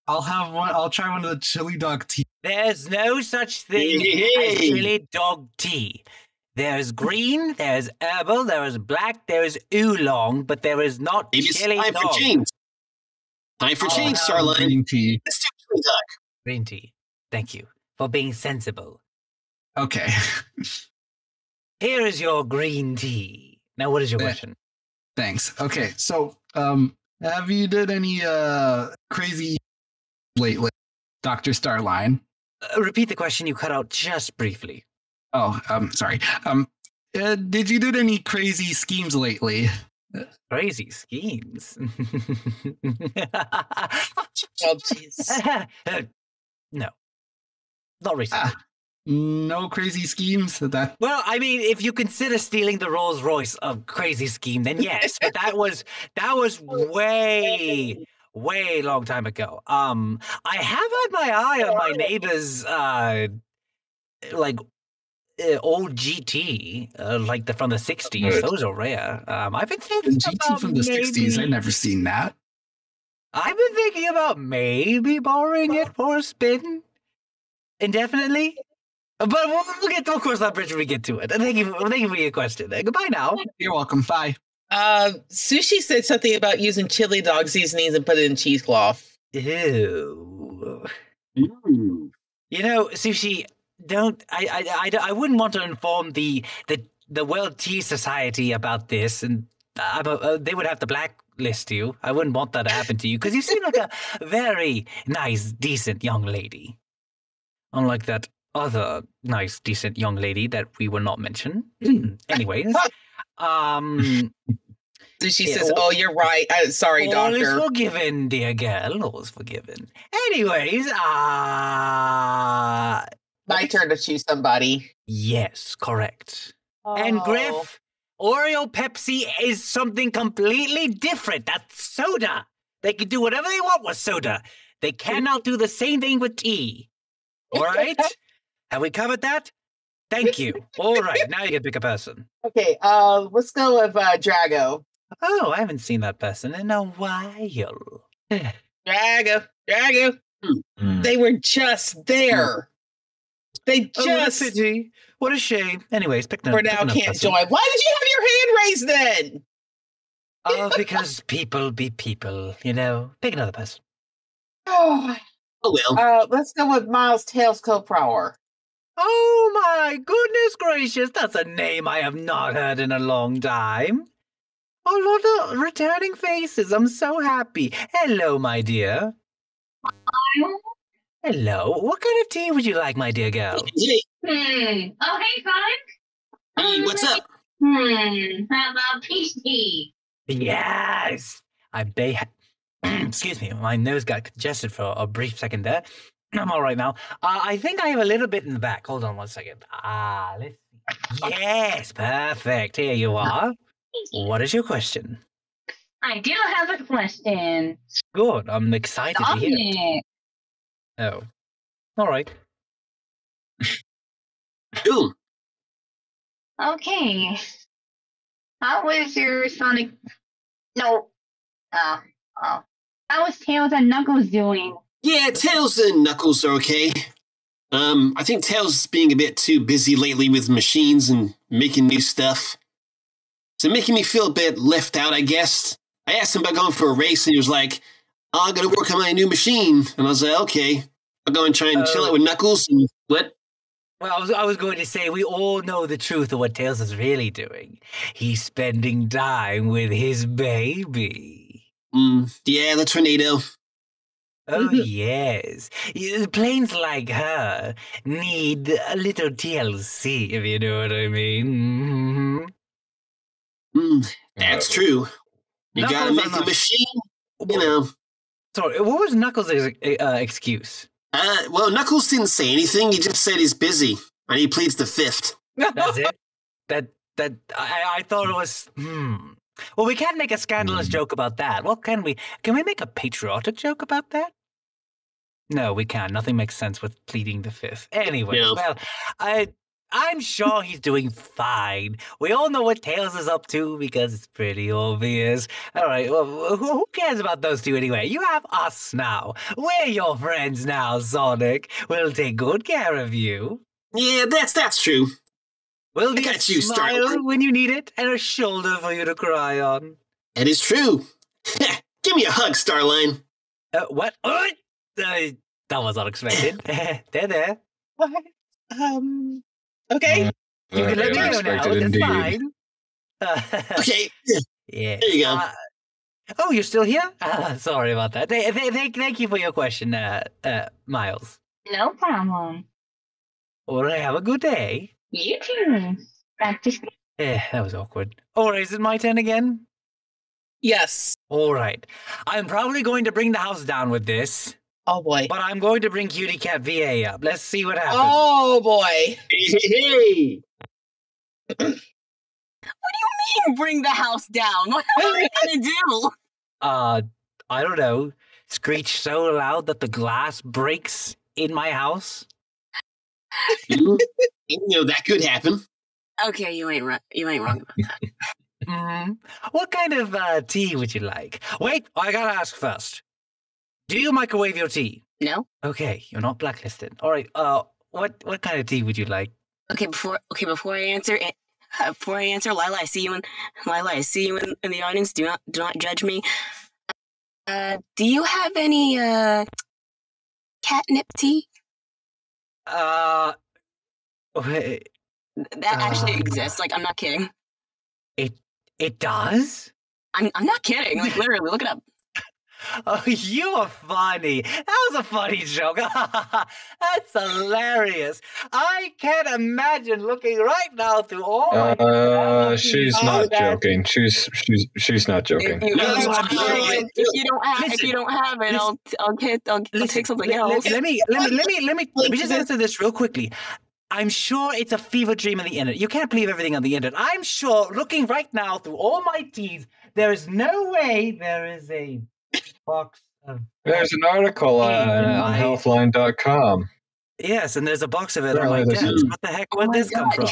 I'll have one. I'll try one of the chili dog tea. There's no such thing as chili dog tea. There's green, there's herbal, there is black, there is oolong, but there is not Maybe it's time dog. for change. Time for I'll change, have Starline. Green tea. Let's do chili dog. Green tea. Thank you for being sensible. Okay. Here is your green tea. Now, what is your Eh. question? Thanks. Okay, so um, have you did any uh crazy lately, Dr. Starline? Uh, repeat the question you cut out just briefly. Oh, um, sorry. Um, uh, did you did any crazy schemes lately? Crazy schemes. Oh, jeez. Uh, no, not recently. Ah. No crazy schemes. That Well, I mean, if you consider stealing the Rolls Royce a crazy scheme, then yes. but that was that was way, way long time ago. Um, I have had my eye on my neighbor's uh, like uh, old GT, uh, like the from the '60s. Right. Those are rare. Um, I've been the thinking GT about from the '60s. I've maybe- never seen that. I've been thinking about maybe borrowing it for a spin indefinitely. But we'll, we'll get to, of course, that bridge when we get to it. And thank you, thank you for your question. Goodbye now. You're welcome. Bye. Uh, Sushi said something about using chili dog seasonings and put it in cheesecloth. Ew. Ooh. You know, sushi. Don't I, I? I? I wouldn't want to inform the the the World Tea Society about this, and uh, uh, they would have to blacklist you. I wouldn't want that to happen to you because you seem like a very nice, decent young lady, unlike that other nice, decent young lady that we will not mention. Anyways, um, Sushi Yeah, says, all- "Oh, you're right. Uh, sorry, all is doctor." forgiven, dear girl. All is forgiven. Anyways, uh my turn to choose somebody. Yes, correct. And Oh. Griff, Oreo Pepsi is something completely different. That's soda. They can do whatever they want with soda. They cannot do the same thing with tea. All right? Have we covered that? Thank you. All right, now you can pick a person. Okay, uh, let's go with uh, Drago. Oh, I haven't seen that person in a while. Drago, Drago. Hmm. They were just there. They Oh, what a just. What a shame. Anyways, pick, for pick now can't person. join. Why did you have your hand raised then? Oh, because people be people, you know. Pick another person. Oh, Oh well. uh, let's go with Miles Tails Co-Prower. Oh my goodness gracious, that's a name I have not heard in a long time. A lot of returning faces. I'm so happy. Hello, my dear. Hello. What kind of tea would you like, my dear girl? Hey, Hmm. Oh, hey, Sonic. hey, what's up? Hmm. How about peach tea? Yes. I bay. Excuse me, my nose got congested for a brief second there. I'm all right now. Uh, I think I have a little bit in the back. Hold on one second. Ah, let's see. Yes, perfect. Here you are. What is your question? I do have a question. Good. I'm excited to hear it. Dominic. Oh. All right. Ooh, Okay. How was your Sonic? No. Uh, oh. How was Tails and Knuckles doing? Yeah, Tails and Knuckles are okay. Um, I think Tails is being a bit too busy lately with machines and making new stuff. So making me feel a bit left out, I guess. I asked him about going for a race, and he was like, oh, "I got to work on my new machine." And I was like, "Okay, I'll go and try and chill Oh. out with Knuckles." And what? Well, I was, I was going to say we all know the truth of what Tails is really doing. He's spending time with his baby. Mm, yeah, the tornado. Oh, yes. Planes like her need a little TLC, if you know what I mean. Mhm. Mm, that's true. You gotta make the not- machine. You know. Sorry, what was Knuckles' uh, excuse? Uh, well, Knuckles didn't say anything. He just said he's busy, and he pleads the fifth. That's it? That, that, I, I thought it was, hmm. Well, we can't make a scandalous Hmm. joke about that. What can we? Can we make a patriotic joke about that? No, we can't. Nothing makes sense with pleading the fifth. Anyway, well, I I'm sure he's doing fine. We all know what Tails is up to because it's pretty obvious. All right, well, who, who cares about those two anyway? You have us now. We're your friends now, Sonic. We'll take good care of you. Yeah, that's that's true. We'll I be a got you, smile Starlight. when you need it and a shoulder for you to cry on. That is true. Give me a hug, Starline. Uh, what? Uh, that was unexpected. there, there. What? Um. Okay. You can let me know now. Unexpected It's indeed. fine. Uh, Okay. yeah. There you go. Uh, oh, you're still here? Uh, sorry about that. Th- th- th- thank you for your question, uh, uh, Miles. No problem. All right, have a good day. You too. Back to. Eh, that was awkward. All right, is it my turn again? Yes. All right. I'm probably going to bring the house down with this, Oh boy. but I'm going to bring Cutie Cat VA up. Let's see what happens. Oh boy. Hey, what do you mean Bring the house down. What are we gonna do? uh i don't know screech so loud that the glass breaks in my house You know that could happen. Okay, you ain't right. You ain't wrong about that. mm what kind of uh, tea would you like wait i gotta ask first do you microwave your tea No. okay you're not blacklisted all right uh what what kind of tea would you like Okay, before okay before I answer it, uh, before I answer, Lila, I see you in Lila, I see you in, in the audience. Do not do not judge me. Uh, do you have any uh catnip tea? Uh wait, That actually Uh, exists. Like I'm not kidding. it it does I'm I'm not kidding. Like literally, look it up. Oh, you're funny. That was a funny joke. That's hilarious. I can't imagine looking right now through all my. Uh, she's not that- joking. She's she's she's not joking. If you, No, if, I'm you- saying- if you don't have, if Listen, you don't have it, I'll I'll get I'll, I'll take something else. Let, let me let me let me let me let me just answer this real quickly. I'm sure it's a fever dream on the internet. You can't believe everything on the internet. I'm sure, looking right now through all my teeth, there is no way there is a box of There's an article on, Yeah, on healthline.com. yes, and there's a box of it Apparently my this desk. is- What the heck? Oh Where'd my this come from?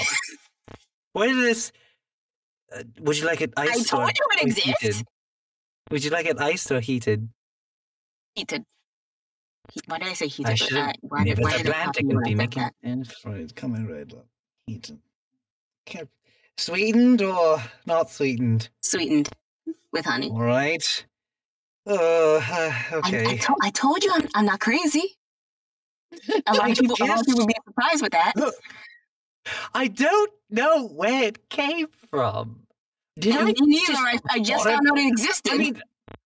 Where did this? Uh, would you like it I iced or, told you it or exists. heated? Would you like it iced or heated? Heated. He- Why did I say heated? I But, should. uh, why If did, why it's did Atlantic, it'd be said making that? infrared coming right up. Heated. Sweetened or not sweetened? Sweetened with honey. All right. Uh, I, okay. I, to- I told you I'm, I'm not crazy. A lot of people, a lot of people would be surprised with that. I don't know where it came from. Did I neither. just I, I just found out it existed. I mean,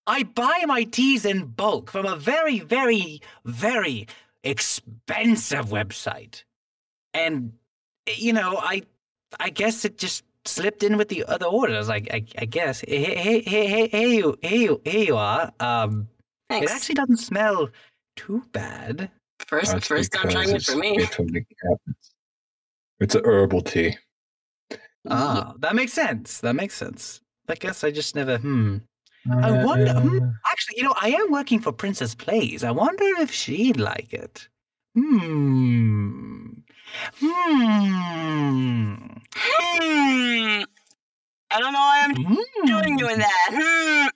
I buy my teas in bulk from a very, very, very expensive website, and you know, I, I guess it just slipped in with the other orders. Like, I, I guess. Hey, hey, hey, hey, hey, you, hey, you, here you are. Um, it actually doesn't smell too bad. First, That's first time because trying it for me. made from the cabinets. It's a herbal tea. Ah, that makes sense. That makes sense. I guess I just never. Hmm. I wonder. Hmm, Uh, actually, you know, I am working for Princess Plays. I wonder if she'd like it. Hmm. Hmm. Hmm. I don't know why I'm doing doing that. Hmm.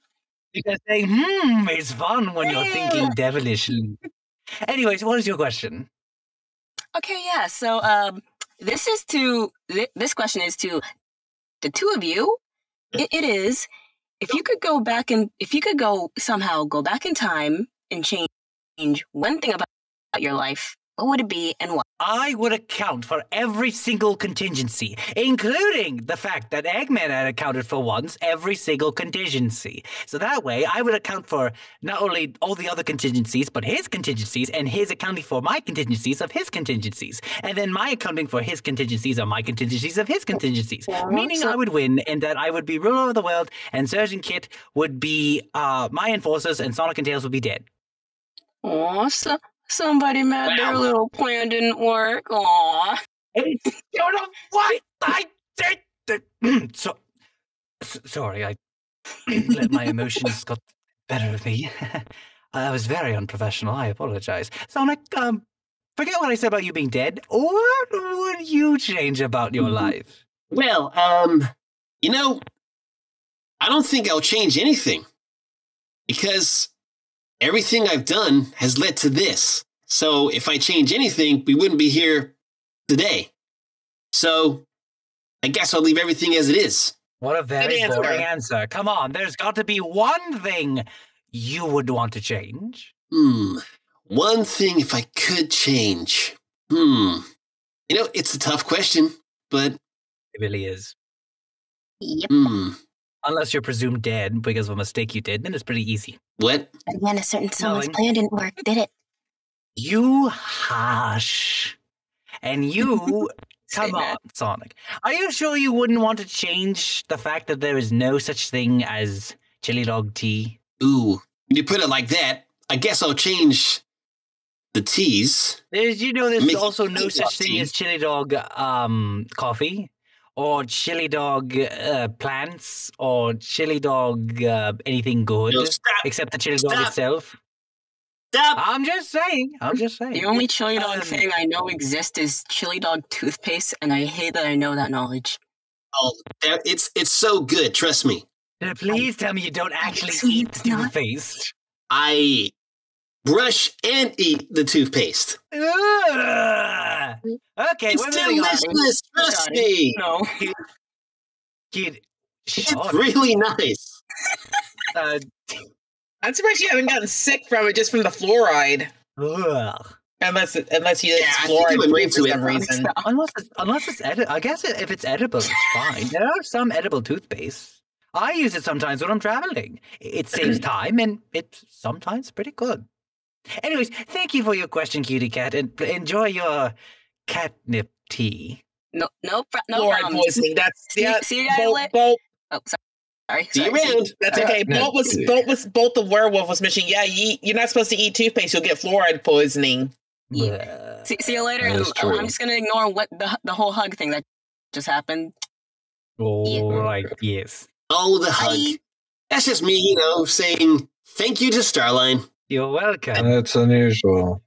Because saying hmm is fun when you're thinking devilishly. Anyways, what is your question? Okay, yeah. So, um, this is to thi- this question is to the two of you. It, it is if you could go back and if you could go somehow go back in time and change one thing about your life, what would it be and why? I would account for every single contingency, including the fact that Eggman had accounted for once every single contingency. So that way, I would account for not only all the other contingencies, but his contingencies, and his accounting for my contingencies of his contingencies. And then my accounting for his contingencies of my contingencies of his contingencies. Meaning I would win, and that I would be ruler of the world, and Surge and Kit would be uh, my enforcers, and Sonic and Tails would be dead. So, somebody mad their little plan didn't work. Aw. You know what? I did. the- so, s- sorry, I let my emotions got better of me. I was very unprofessional. I apologize. Sonic, um, forget what I said about you being dead. What would you change about your life? Well, um, you know, I don't think I'll change anything because everything I've done has led to this. So if I change anything, we wouldn't be here today. So I guess I'll leave everything as it is. What a very answer. boring answer. Come on, there's got to be one thing you would want to change. Hmm. One thing if I could change. Hmm. You know, it's a tough question, but It really is. Yep. hmm. Unless you're presumed dead because of a mistake you did, then it's pretty easy. What? Again, a certain someone's Nothing. plan didn't work, did it? You hush. And you come on, that. Sonic. Are you sure you wouldn't want to change the fact that there is no such thing as chili dog tea? Ooh. When you put it like that, I guess I'll change the teas. There's you know there's also no such dog thing tea. as chili dog um coffee or chili dog uh, plants or chili dog uh, anything good No, stop. except the chili dog itself. Stop. I'm just saying. I'm just saying. The only chili dog Um, thing I know exists is chili dog toothpaste, and I hate that I know that knowledge. Oh, that- it's it's so good. Trust me. Uh, Please tell me you don't actually eat it's not- toothpaste. I brush and eat the toothpaste. Ugh. Okay, It's we're moving on. delicious. Trust me. No. Kid, It's Sean, really nice. uh, I'm surprised you haven't gotten sick from it just from the fluoride. ugh. Unless unless you Yeah, it's I think I fluoride went for it. some reason. Unless it's, unless it's edible, I guess it, if it's edible, it's fine. There are some edible toothpaste. I use it sometimes when I'm traveling. It saves time and it's sometimes pretty good. Anyways, thank you for your question, cutie cat, and enjoy your catnip tea. No, no, pro- no Lord problems. poisoning. That's yeah. see you guys Bolt, later. Bolt. Oh, sorry. See you sorry. around. That's okay. no, Bolt was yeah. Bolt was Bolt the werewolf was mentioning. Yeah, you, you're not supposed to eat toothpaste. You'll get fluoride poisoning. Yeah. See, see you later. That and is I'm- true. I'm just gonna ignore what the the whole hug thing that just happened. All right. Yes. Oh, the hug. Bye. That's just me, you know, saying thank you to Starline. You're welcome. That's unusual.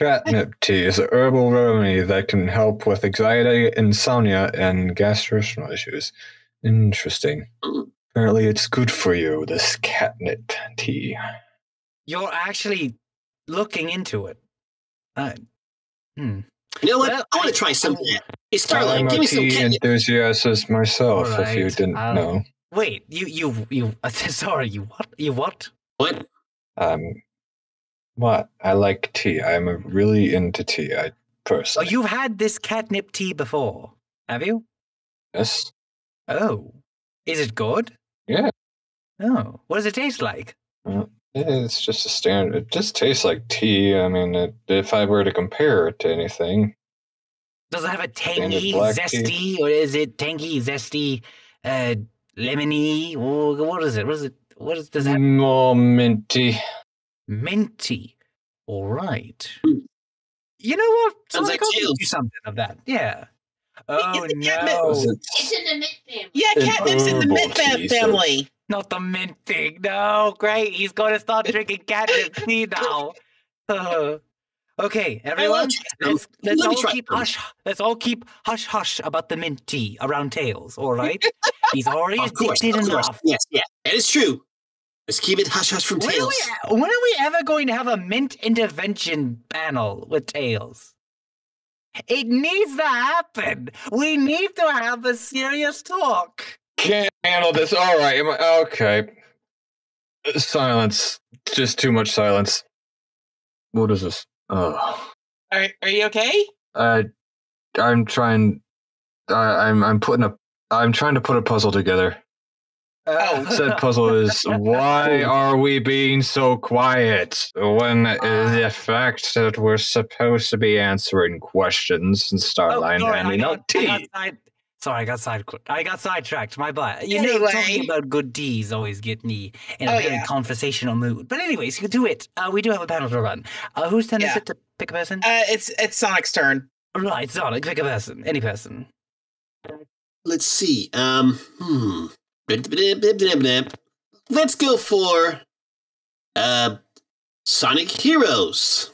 Catnip tea is a herbal remedy that can help with anxiety, insomnia, and gastrointestinal issues. Interesting. Apparently, it's good for you. This catnip tea. You're actually looking into it. Uh, hmm. You know what? Well, I want to try some of that. Hey, I'm a give me some tea catnip. enthusiast myself, if you didn't I'll- know. Wait, you, you, you. Sorry, you what? You what? What? Um, what? I like tea. I'm really into tea. I personally. Oh, you've had this catnip tea before, have you? Yes. Oh, is it good? Yeah. Oh, what does it taste like? Yeah, It's just a standard. It just tastes like tea. I mean, it, if I were to compare it to anything, Does it have a tangy, zesty, tea. or is it tangy, zesty, uh, lemony? Or what is it? What is it? What is does it have? more minty. Minty. All right. Hmm. You know what? Sounds Somebody like go do something of that. Yeah. Oh the catnip. no! Is It's in the mint family. Yeah, An catnip's in the mint fam- family. Not the mint thing. No, great. He's going to start drinking catnip tea now. Uh, okay, everyone. Let's, let's all keep some. hush. Let's all keep hush hush about the mint tea around tails. All right. He's already Of course, addicted of course. enough. Yes, yeah, that is true. Let's keep it hush hush from When are, tails. we, when are we ever going to have a mint intervention panel with tails? It needs to happen. We need to have a serious talk. Can't handle this. All right. am I- Okay. Silence. Just too much silence. What is this? Oh. Are Are you okay? Uh, I'm trying. I, I'm I'm putting a. I'm trying to put a puzzle together. Oh. Said puzzle is why are we being so quiet when the fact that we're supposed to be answering questions and Oh, Starline sorry, I handing got, out I tea. got side, sorry, I got side. I got sidetracked. My butt. You know, Anyway. talking about good teas always get me in a Oh, very yeah. conversational mood. But anyways, you do it. Uh, we do have a panel to run. Uh, whose turn is it to pick a person? Uh, it's it's Sonic's turn. right, Sonic, pick a person. Any person. Let's see. Um, hmm. Let's go for uh Sonic Heroes.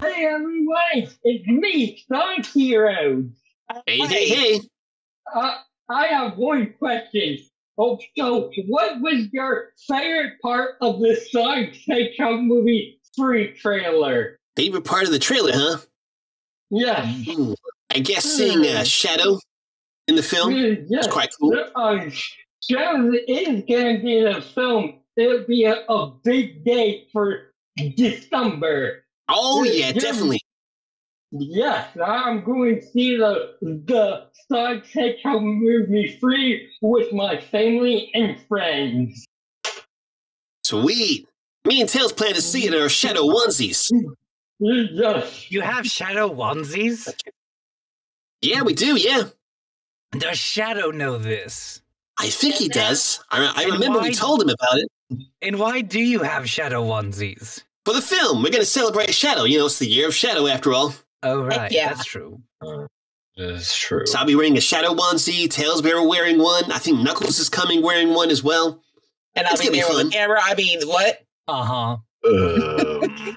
Hey everyone, it's me, Sonic Heroes. Hey, hey, hey. Uh, I have one question. Oh, so what was your favorite part of the Sonic Hedgehog movie free trailer? Favorite part of the trailer, huh? Yes. Hmm. I guess seeing uh, Shadow in the film Mm, yes. is quite cool. Uh, Shadow is going to be in a film. It'll be a, a big day for December. Oh Yeah, yeah, yeah. definitely. Yes, I'm going to see the the Sonic Hedgehog movie free with my family and friends. Sweet. Me and Tails plan to see it in our Shadow onesies. Yes. You have shadow onesies? Yeah, we do. Yeah, Does Shadow know this? I think he does. I, I And remember we told him about it And why do you have shadow onesies? for the film. We're gonna celebrate Shadow. You know, it's the year of Shadow after all. Oh, right. yeah. That's true. That is true. So I'll be wearing a Shadow onesie. Tails Bear wearing one. I think Knuckles is coming wearing one as well. And I'll be gonna be there with fun. the camera. I mean, what? Uh huh. Um,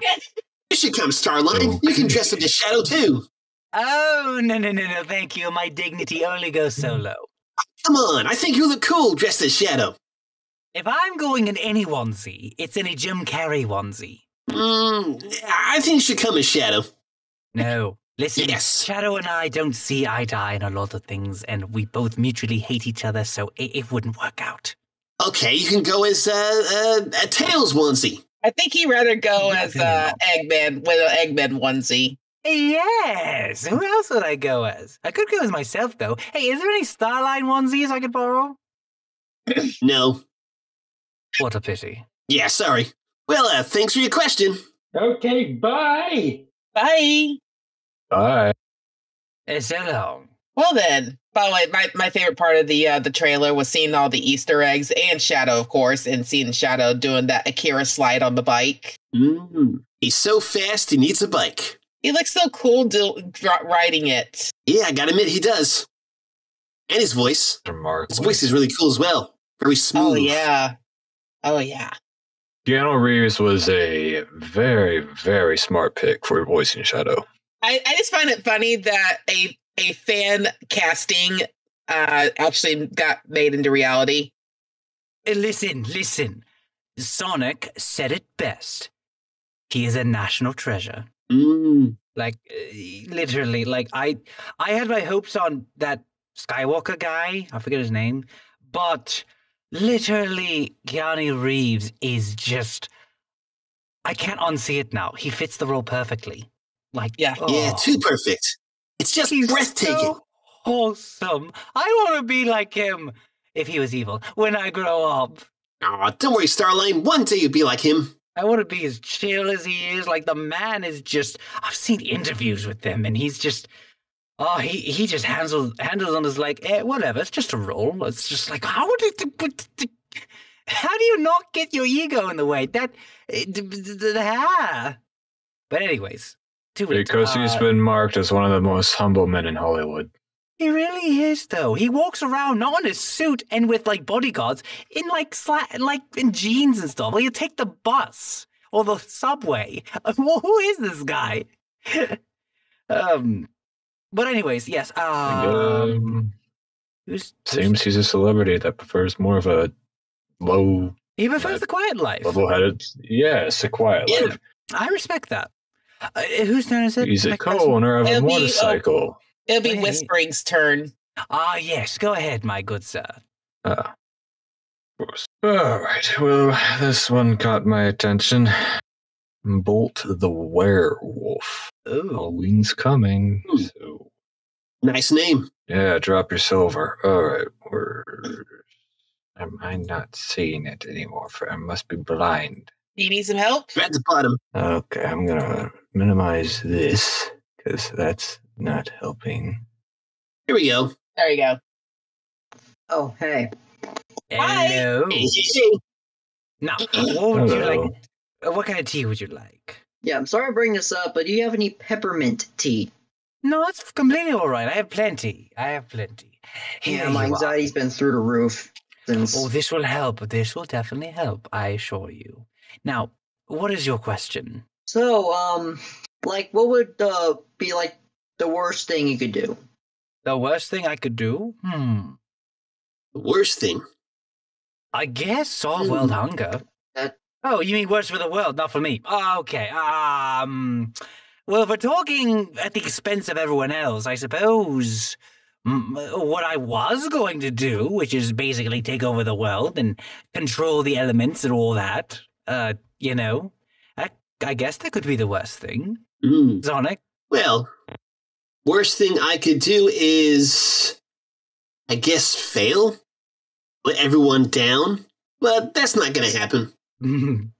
You should come, Starline. You can dress up as Shadow too. Oh, no, no, no, no. Thank you. My dignity only goes so low. Come on, I think you look cool dressed as Shadow. If I'm going in any onesie, it's in a Jim Carrey onesie. Mm, I think you should come as Shadow. No. Listen, Yes. Shadow and I don't see eye to eye on a lot of things, and we both mutually hate each other, so it, it wouldn't work out. Okay, you can go as uh, uh, a Tails onesie. I think he'd rather go as uh, Eggman with an Eggman onesie. Yes! Who else would I go as? I could go as myself, though. Hey, is there any Starline onesies I could borrow? No. What a pity. Yeah, sorry. Well, uh, thanks for your question. Okay, bye. Bye. Bye. Uh, so long. Well then, by the way, my, my favorite part of the uh, the trailer was seeing all the Easter eggs and Shadow, of course, and seeing Shadow doing that Akira slide on the bike. Mm. He's so fast, he needs a bike. He looks so cool do, dr- riding it. Yeah, I gotta admit, he does. And his voice. His voice is really cool as well. Very smooth. Oh yeah. Oh yeah. Keanu Reeves was a very, very smart pick for voicing Shadow. I, I just find it funny that a a fan casting uh actually got made into reality. Listen, listen. Sonic said it best. He is a national treasure. Mm. Like uh, literally, like I I had my hopes on that Skywalker guy, I forget his name, but literally Keanu Reeves is just I can't unsee it now. He fits the role perfectly. Like Yeah. Yeah, oh, too perfect. It's just he's breathtaking. so wholesome. I want to be like him if he was evil when I grow up. Aw, don't worry, Starline. One day you'll be like him. I want to be as chill as he is. Like the man is just. I've seen interviews with him, and he's just. Oh, he he just handles handles on his like, eh, whatever. It's just a role. It's just like how would it? How do you not get your ego in the way? That. eh, ah. But anyways, to it. Because he's been marked as one of the most humble men in Hollywood. He really is, though. He walks around not in a suit and with like bodyguards, in like sla- like in jeans and stuff. Like you take the bus or the subway. Well, who is this guy? um, but anyways, yes. Um, um, who's, who's seems he's a celebrity that prefers more of a low he prefers the quiet life. level headed. Yes, a quiet Yeah. life. I respect that. Uh, whose turn is it? He's a co owner of a It'll be, uh, motorcycle. It'll be Whispering's turn. Ah, yes. Go ahead, my good sir. Ah, of course. All right. Well, this one caught my attention. Bolt the werewolf. Ooh. Halloween's coming. So Nice name. yeah, drop your silver. All right. We're. Am I not seeing it anymore? For I must be blind. Do you need some help? At the bottom. Okay, I'm gonna minimize this because that's not helping. Here we go. There you go. Oh, hey. Hello. Hey, hey, hey. Now, what would you Hello. like? uh, What kind of tea would you like? Yeah, I'm sorry to bring this up, but do you have any peppermint tea? No, it's completely all right. I have plenty. I have plenty. Here yeah, my you are. anxiety's been through the roof since. Oh, this will help. This will definitely help. I assure you. Now, what is your question? So, um, like, what would uh, be like the worst thing you could do? The worst thing I could do? Hmm. The worst thing. I guess solve world Hmm. hunger. That- Oh, you mean worse for the world, not for me? Oh, okay. Um. Well, if we're talking at the expense of everyone else, I suppose what I was going to do, which is basically take over the world and control the elements and all that. Uh, you know, I, I guess that could be the worst thing. Mm. Sonic. Well, worst thing I could do is, I guess, fail. Let everyone down. But that's not going to happen.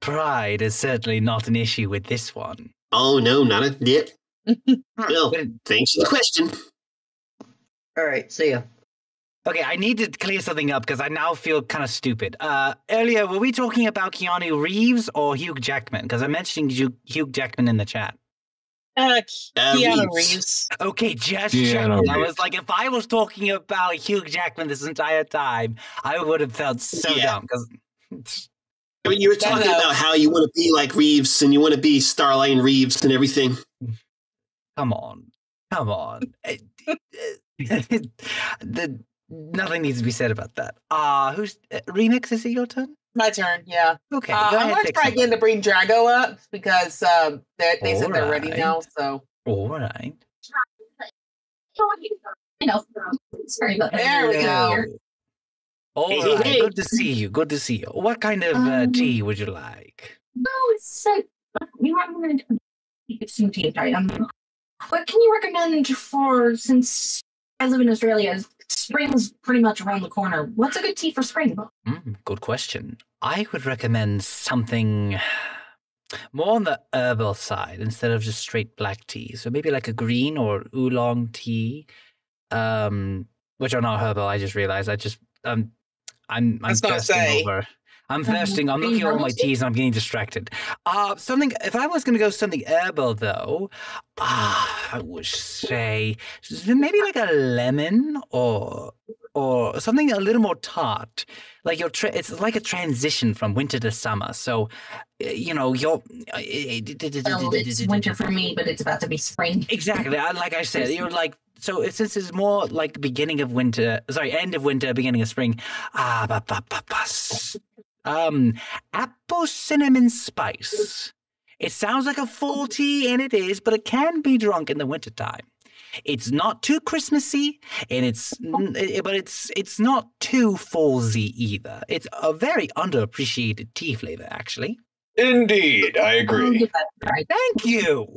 Pride is certainly not an issue with this one. Oh, no, not a yep. well, thanks for the question. All right, see ya. Okay, I need to clear something up because I now feel kind of stupid. Uh, earlier, were we talking about Keanu Reeves or Hugh Jackman? Because I mentioned Hugh, Hugh Jackman in the chat. Uh, Keanu Reeves. Reeves. Okay, just Keanu. I was like, if I was talking about Hugh Jackman this entire time, I would have felt so Yeah. dumb. Because I mean, you were talking no. about how you want to be like Reeves and you want to be Starline Reeves and everything. come on, come on. Eh, the, nothing needs to be said about that. Uh, who's uh, remix? Is it your turn? My turn. Yeah. Okay, Uh, go I'm gonna try again to bring Drago up because um, they they said they're ready now. So All right. Sorry about that. there we go. All Hey, hey, right. hey. Good to see you. Good to see you. What kind of uh, Um, tea would you like? No, it's like you recommend some tea. Sorry, um, what can you recommend for since I live in Australia spring's pretty much around the corner. What's a good tea for spring? Mm, good question. I would recommend something more on the herbal side instead of just straight black tea. So maybe like a green or oolong tea, um, which are not herbal. I just realized. I just um, I'm I'm was gonna say. over. I'm thirsting. I'm looking at all my teas and I'm getting distracted. Uh something. If I was gonna go something herbal though, ah, I would say maybe like a lemon or or something a little more tart. Like your tra- it's like a transition from winter to summer. So, uh, you know, you're Oh, it's winter for me, but it's about to be spring. Exactly. Like I said, you're like so. Since it's more like beginning of winter, sorry, end of winter, beginning of spring. Ah, ba, ba, ba, ba, um, apple cinnamon spice. It sounds like a full tea, and it is, but it can be drunk in the wintertime. It's not too Christmassy, and it's but it's it's not too fallsy either. It's a very underappreciated tea flavor, actually. Indeed, I agree. give that a try. Thank you.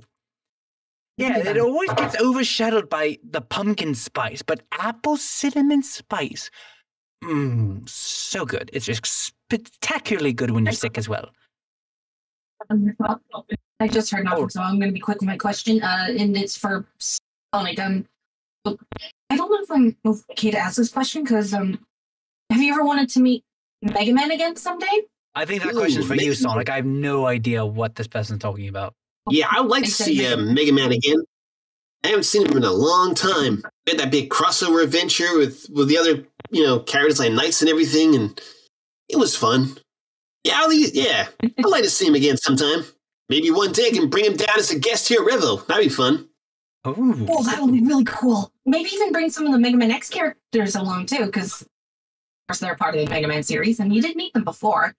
Yeah, it always gets overshadowed by the pumpkin spice, but apple cinnamon spice, mmm, so good. It's just spectacularly good when you're sick as well. I just heard Oh. nothing, so I'm going to be quick with my question. Uh, and it's for Sonic. Um, I don't know if I'm okay to ask this question because um, have you ever wanted to meet Mega Man again someday? I think that Ooh, question's for you, maybe- Sonic. I have no idea what this person's talking about. Yeah, I would like to see Mega uh, Mega Man again. I haven't seen him in a long time. We had that big crossover adventure with with the other, you know, characters like knights and everything, and it was fun. Yeah, I'll, yeah, I'd like to see him again sometime. Maybe one day I can bring him down as a guest here at Revo. That'd be fun. Ooh. Oh, that would be really cool. Maybe even bring some of the Mega Man X characters along too, because of course they're part of the Mega Man series, and you didn't meet them before,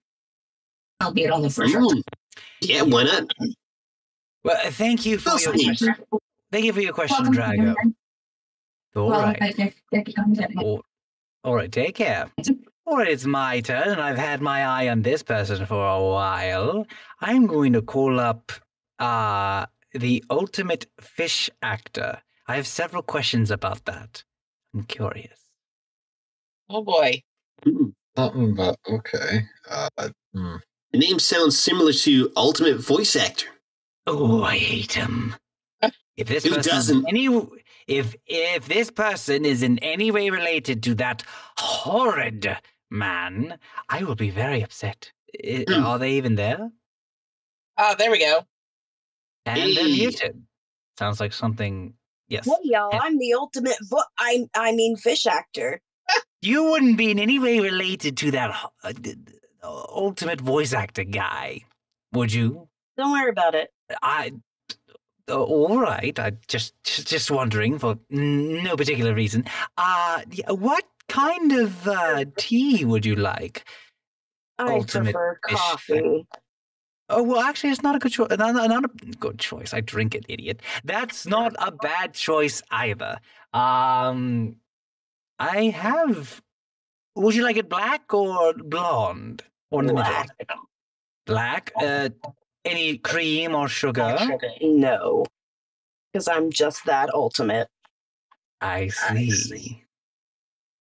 albeit only for a short time. Yeah, why not? Well, uh, thank you for Those your things. question. Thank you for your question, Welcome, Drago. Mega Man. All well, right. All right, take care. All right, it's my turn, and I've had my eye on this person for a while. I'm going to call up uh, the ultimate fish actor. I have several questions about that. I'm curious. Oh boy. Mm. Something but okay. Uh, hmm. The name sounds similar to Ultimate Voice Actor. Oh, I hate him. If this Who person is doesn't? any if if this person is in any way related to that horrid man, I will be very upset. Are they even there? Oh, there we go. And they're muted. Sounds like something. Yes. Hey y'all, Yeah. I'm the ultimate vo- I I mean fish actor. You wouldn't be in any way related to that uh, d- d- uh, ultimate voice actor guy, would you? Don't worry about it. I. uh, all right. I just just just wondering for n- no particular reason. Uh, what kind of uh, tea would you like? I Ultimate prefer coffee. Oh well, actually, it's not a good choice. Not, not a good choice. I drink it, idiot. That's not a bad choice either. Um, I have. Would you like it black or blonde or in the middle? Black. Uh, any cream or sugar? No, because I'm just that ultimate. I see.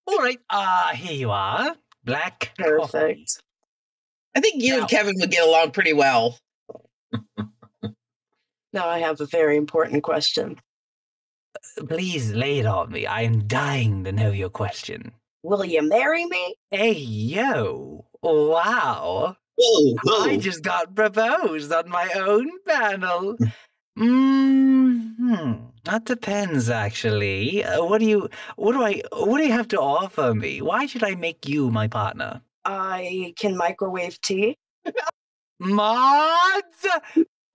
All right. Uh here you are. Black. coffee. Perfect. I think you Now- and Kevin would get along pretty well. Now I have a very important question. Please lay it on me. I am dying to know your question. Will you marry me? Hey yo! Wow! Whoa, whoa. I just got proposed on my own panel. Hmm. That depends, actually. Uh, what do you? What do I? What do you have to offer me? Why should I make you my partner? I can microwave tea. Mods,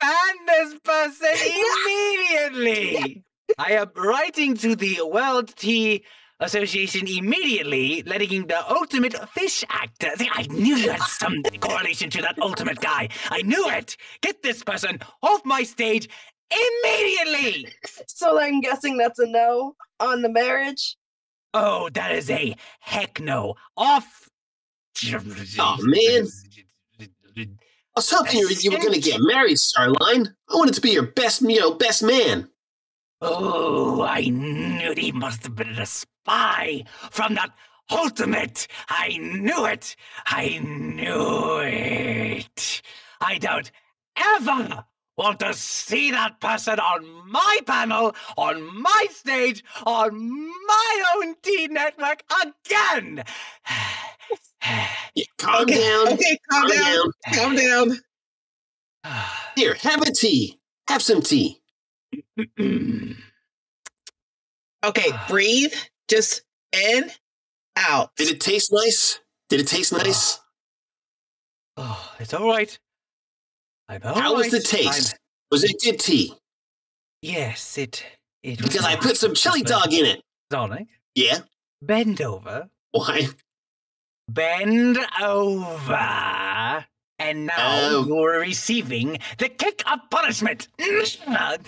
ban this person immediately. I am writing to the World Tea Association immediately, letting the ultimate fish actor. See, I knew you had some correlation to that ultimate guy. I knew it. Get this person off my stage immediately. So I'm guessing that's a no on the marriage. Oh, that is a heck no. Off. Oh, man. I was hoping you were, you were going to get married, Starline. I wanted to be your best, you know, best man. Oh, I knew he must have been a spy from that ultimate. I knew it. I knew it. I don't ever want to see that person on my panel, on my stage, on my own tea network again. calm Okay, down. okay, calm down, calm down. Here, have a tea. Have some tea. Okay, breathe. Just in, out. Did it taste nice? Did it taste nice? Oh, it's all right. How was the taste? I'm- Was it good tea? yes, it. It was Because I put some chili dog in it. Sonic, Yeah. bend over. Why? Bend over. And now Oh. you're receiving the kick of punishment. and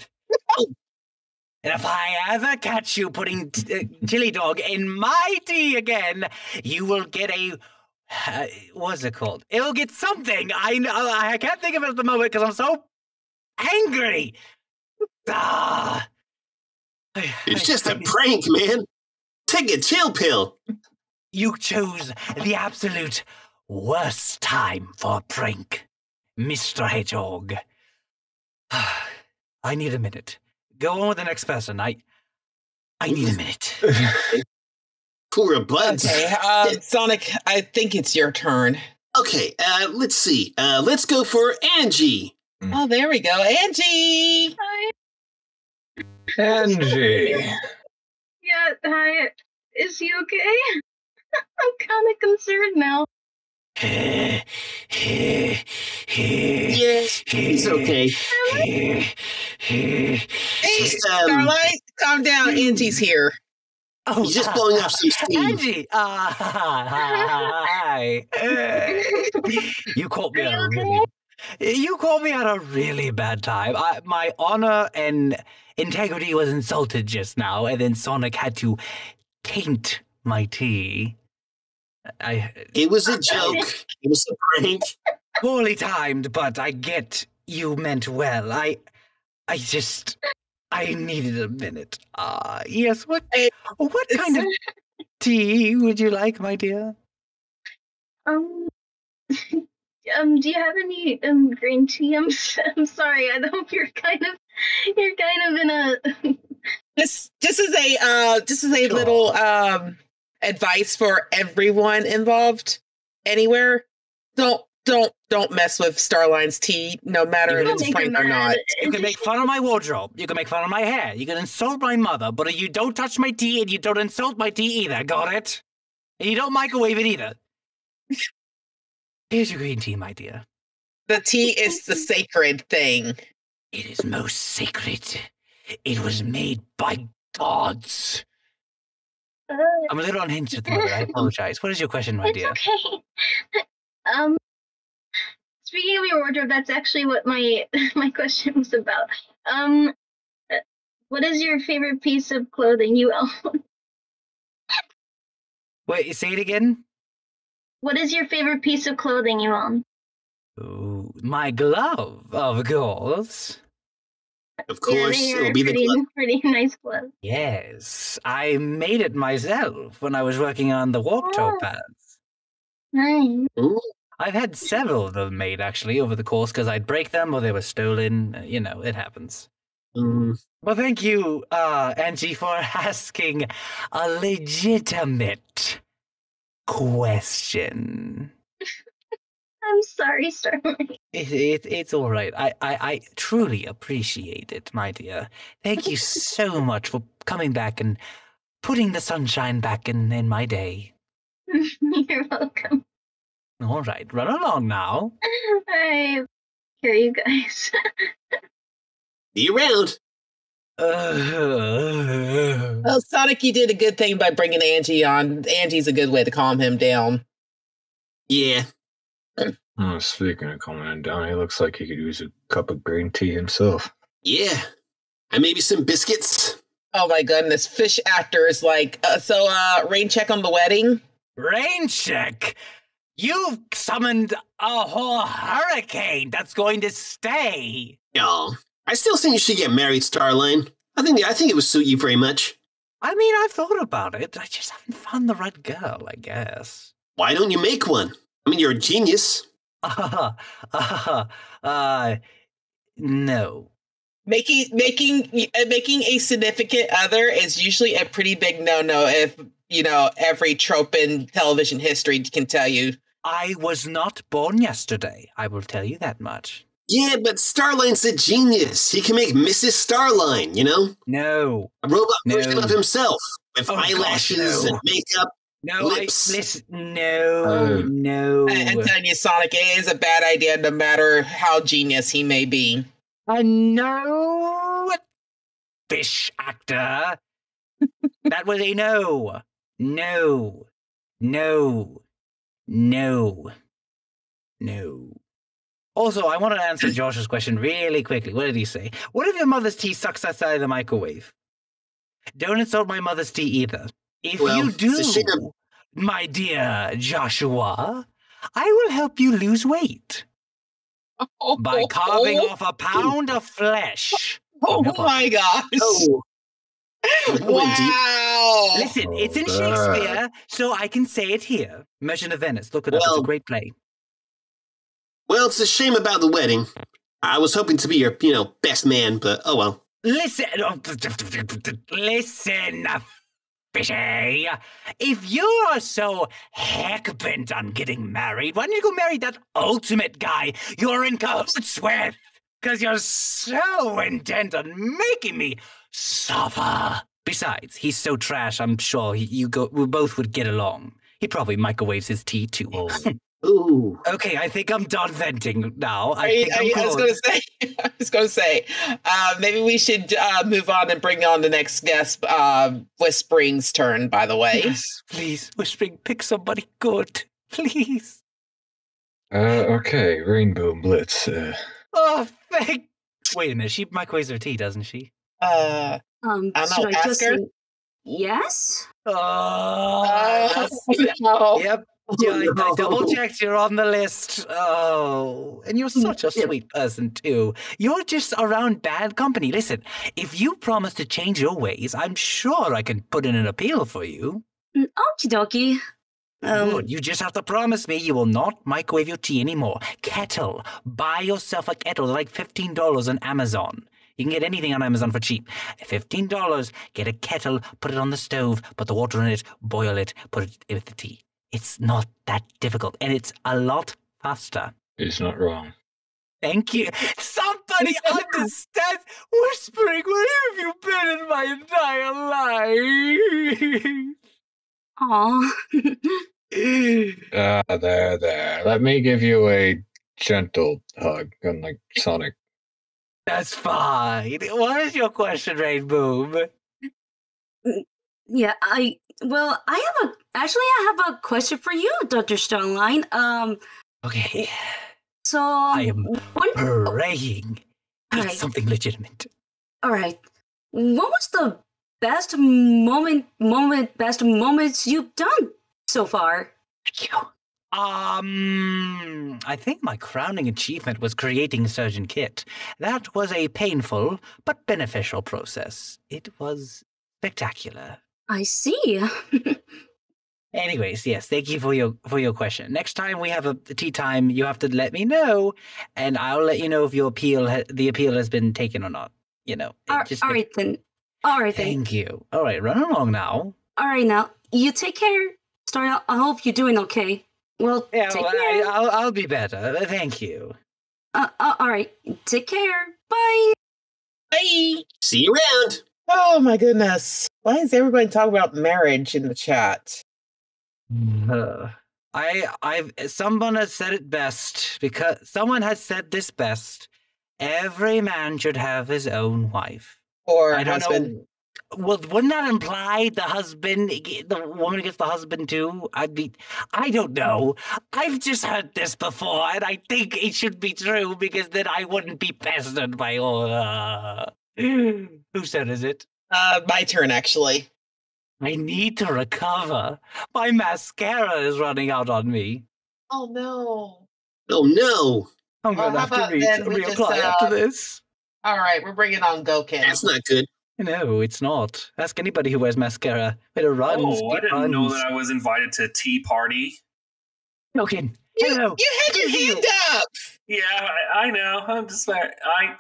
if I ever catch you putting t- uh, chili dog in my tea again, you will get a. Uh, what's it called? It'll get something. I know. I can't think of it at the moment because I'm so angry. Ah. It's just a prank, man. Take a chill pill. You chose the absolute worst time for a prank, Mr. Hedgehog. I need a minute. Go on with the next person. I I need a minute. Poor buds. Okay, um, Sonic, I think it's your turn. Okay, uh, let's see. Uh, let's go for Angie. Oh, there we go. Angie! Hi. Angie. Yeah, hi. Is he okay? I'm kind of concerned now. Yes, he's okay. Hey, Just, um, Starline, calm down. Angie's here. Oh, He's just blowing off some steam. Angie! Uh, hi. Uh, you caught me at a really, you caught me at a really bad time. I, my honor and integrity was insulted just now, and then Sonic had to taint my tea. I It was a joke. It was a prank. poorly timed, but I get you meant well. I, I just, I needed a minute. Uh yes. What, what kind of tea would you like, my dear? Um, um, do you have any um green tea? I'm s- I'm sorry. I know you're kind of you're kind of in a This this is a uh this is a little um advice for everyone involved anywhere. Don't don't don't mess with Starline's tea, no matter if it's prank or not. You can make fun of my wardrobe. You can make fun of my hair. You can insult my mother, but you don't touch my tea and you don't insult my tea either. Got it? And you don't microwave it either. Here's your green tea, my dear. The tea is the sacred thing. It is most sacred. It was made by gods. Uh, I'm a little unhinged at the moment. I apologize. What is your question, my it's dear? okay. Um, speaking of your wardrobe, that's actually what my my question was about. Um, what is your favorite piece of clothing you own? Wait, say it again. What is your favorite piece of clothing you own? Ooh, my glove, of course. Of course, they it'll are be the pretty, glove. pretty nice glove. Yes, I made it myself when I was working on the warp Oh. towpaths. Nice. I've had several of them made actually over the course because I'd break them or they were stolen. uh, You know, it happens. Mm. Well, thank you, uh, Angie, for asking a legitimate question. I'm sorry, Starline. It, it, it's all right. I, I, I truly appreciate it, my dear. Thank you so much for coming back and putting the sunshine back in, in my day. You're welcome. All right, run along now. I hear you guys. Be around. Uh, Well, Sonic, you did a good thing by bringing Angie on. Angie's a good way to calm him down. Yeah. Oh, speaking of calming him down, he looks like he could use a cup of green tea himself. Yeah. And maybe some biscuits. Oh my goodness, fish actor is like uh, so. Uh, rain check on the wedding. Rain check. You've summoned a whole hurricane that's going to stay. No. I still think you should get married, Starline. I think I think it would suit you very much. I mean, I've thought about it. I just haven't found the right girl, I guess. Why don't you make one? I mean, you're a genius. Uh, uh, uh, no. Making making uh, making a significant other is usually a pretty big no no. If you know every trope in television history can tell you. I was not born yesterday. I will tell you that much. Yeah, but Starline's a genius. He can make Mrs. Starline, you know? No. A robot No. version of himself with Oh, gosh, eyelashes no. and makeup. No, lips. I, listen, no, Oh. no. I- I'm telling you, Sonic, it is a bad idea, no matter how genius he may be. I know, fish actor. that was a no, no, no, no, no. Also, I want to answer Josh's question really quickly. What did he say? What if your mother's tea sucks outside of the microwave? Don't insult my mother's tea either. If Well, you it's a shame- do, my dear Joshua, I will help you lose weight by carving oh, off a pound of flesh. Oh Come on. my gosh! Wow! Listen, it's in Shakespeare, so I can say it here. Merchant of Venice. Look it up. It's a great play. Well, it's a shame about the wedding. I was hoping to be your, you know, best man, but oh well. Listen, oh, listen, fishy. If you are so heck bent on getting married, why don't you go marry that ultimate guy you're in cahoots with? Because you're so intent on making me suffer. Besides, he's so trash. I'm sure he, you go. We both would get along. He probably microwaves his tea too. Ooh. okay, I think I'm done venting now. I, I, think I'm I, I was going to say, I was going to say, uh, maybe we should uh, move on and bring on the next guest, uh, Whispering's turn. By the way, Yes, please, Whispering, pick somebody good, please. Uh, okay, Rainbow Blitz. Uh, Oh, thank. Wait a minute, she microwaves her tea, doesn't she? Uh, Um, I don't should I just yes? Oh, uh, that's- no. yep. Yeah, I, I double checked. You're on the list. Oh, and you're such a sweet person too. You're just around bad company. Listen, if you promise to change your ways, I'm sure I can put in an appeal for you. Mm, Okie dokie. Um, Good. You just have to promise me you will not microwave your tea anymore. Kettle. Buy yourself a kettle. They're like fifteen dollars on Amazon. You can get anything on Amazon for cheap. Fifteen dollars. Get a kettle. Put it on the stove. Put the water in it. Boil it. Put it with the tea. It's not that difficult, and it's a lot faster. It's not wrong. Thank you. Somebody understands whispering. Where have you been in my entire life? aw. Ah, there, there. Let me give you a gentle hug, unlike Sonic. That's fine. What is your question, Rainbow? Mm, yeah, I well, I have a actually I have a question for you, Doctor Starline. Um, Okay, eh, so um, I am one, oh, praying. Alright. It's something legitimate. all right. What was the best moment, moment, best moments you've done so far? Thank you. Um, I think my crowning achievement was creating Surge and Kit. That was a painful but beneficial process. It was spectacular. I see. Anyways, yes, thank you for your for your question. Next time we have a tea time, you have to let me know, and I'll let you know if your appeal ha- the appeal has been taken or not. You know, All, just all right then. All right then. Thank you. All right, run along now. All right now. You take care, Star. I hope you're doing okay. Well, Yeah, take well, care. I, I'll I'll be better. Thank you. Uh, uh, all right. Take care. Bye. Bye. See you around. Oh my goodness! Why is everybody talking about marriage in the chat? Uh, I I've someone has said it best because someone has said this best. Every man should have his own wife. Or I don't husband? know. Well, wouldn't that imply the husband, the woman gets the husband too? I'd be, I don't know. I've just heard this before, and I think it should be true because then I wouldn't be pestered by all. Uh, who said is it? Uh, my turn actually. I need to recover. My mascara is running out on me. Oh no! Oh no. I'm Well, gonna how have to about meet then a we real just, client after uh, this. All right, we're bringing on Goken. That's not good. No, it's not. Ask anybody who wears mascara. It runs. Oh, I didn't know that I was invited to a tea party. Okay. You, Hello. you had your Good you. hand up. Yeah, I, I know. I'm just I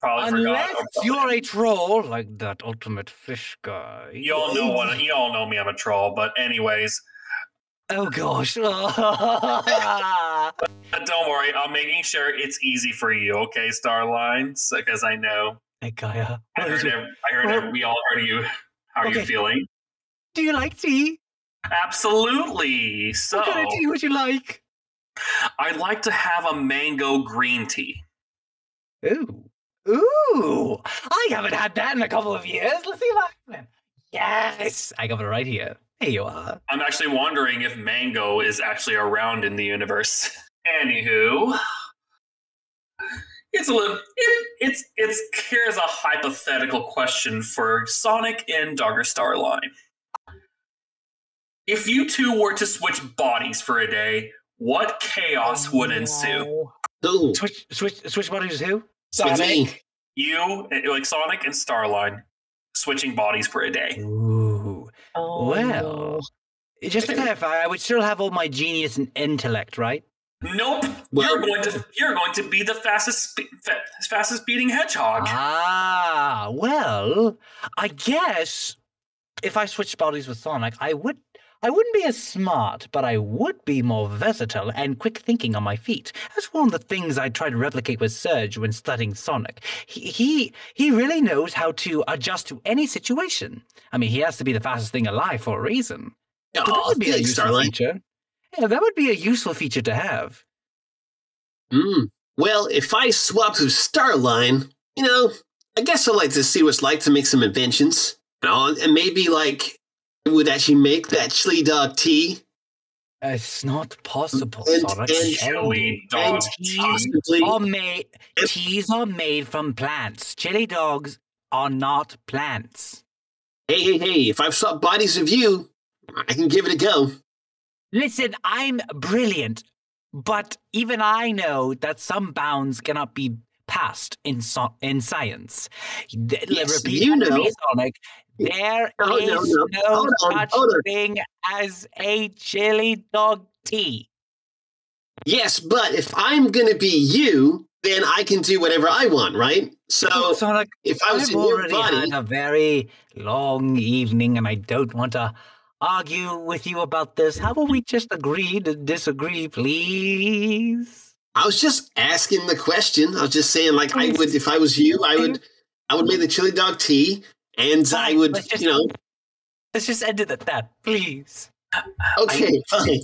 probably Unless forgot. you're a troll like that ultimate fish guy. Y'all know what you all know me. I'm a troll, but anyways, Oh gosh. don't worry. I'm making sure it's easy for you, okay, Starline? Because I know hey Gaia. I heard, is it? ev- I heard ev- we all heard you. How are you feeling? Do you like tea? Absolutely. So What kind of tea would you like? I'd like to have a mango green tea. Ooh. Ooh. I haven't had that in a couple of years. Let's see if I can. Yes. I got it right here. Here you are. I'm actually wondering if mango is actually around in the universe. Anywho, it's a little. It, it's it's here's a hypothetical question for Sonic and Doctor Starline. If you two were to switch bodies for a day, what chaos would ensue? Ooh, Switch switch switch bodies who? it's me. Sonic. You, eh, like Sonic and Starline, switching bodies for a day. Ooh. Oh, Well, just to clarify, I would still have all my genius and intellect, right? Nope. Well- you're going to you're going to be the fastest fastest beating hedgehog. Ah, well, I guess if I switched bodies with Sonic, I would I wouldn't be as smart, but I would be more versatile and quick thinking on my feet. That's one of the things I try to replicate with Surge when studying Sonic. He he, he really knows how to adjust to any situation. I mean, he has to be the fastest thing alive for a reason. But that Oh, would be a useful Starline. feature. Yeah, that would be a useful feature to have. Hmm. Well, if I swapped with Starline, you know, I guess I'd like to see what's like to make some inventions. You know, and maybe like I would actually make that chili dog tea. It's not possible, And- Sonic. and- Chili dog and tea. possibly are made teas are made from plants. Chili dogs are not plants. Hey, hey, hey, if I've swapped bodies with you, I can give it a go. Listen, I'm brilliant, but even I know that some bounds cannot be passed in so- in science. Yes, repeat you know. Sonic. There oh, No, is no, no. no Hold such on. thing as a chili dog tea. Yes, but if I'm gonna be you, then I can do whatever I want, right? So Sonic, if I was I've in your already body, had a very long evening, and I don't want to argue with you about this. How about we just agree to disagree, please? I was just asking the question. I was just saying, like, I would, if I was you, I would, I would make the chili dog tea, and I would, let's just- you know, Let's just end it at that, please. okay, fine.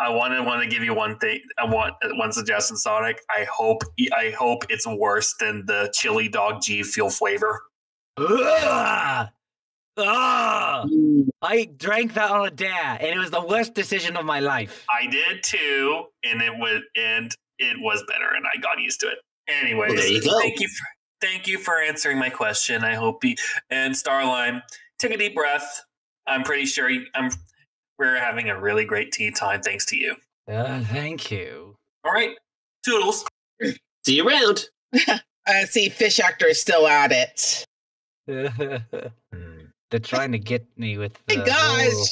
I want to want to give you one thing. Uh, I want one suggestion, Sonic. I hope I hope it's worse than the chili dog G fuel flavor. Ugh! Ugh! Mm, I drank that on a dare, and it was the worst decision of my life. I did too, and it was and it was better, and I got used to it. Anyway, Well, there you go. thank you for thank you for answering my question. I hope you and Starline take a deep breath. I'm pretty sure you, I'm we're having a really great tea time thanks to you. Uh, thank you. All right, toodles. See you around. I see Fish Actor is still at it. They're trying to get me with the Hey guys, whole-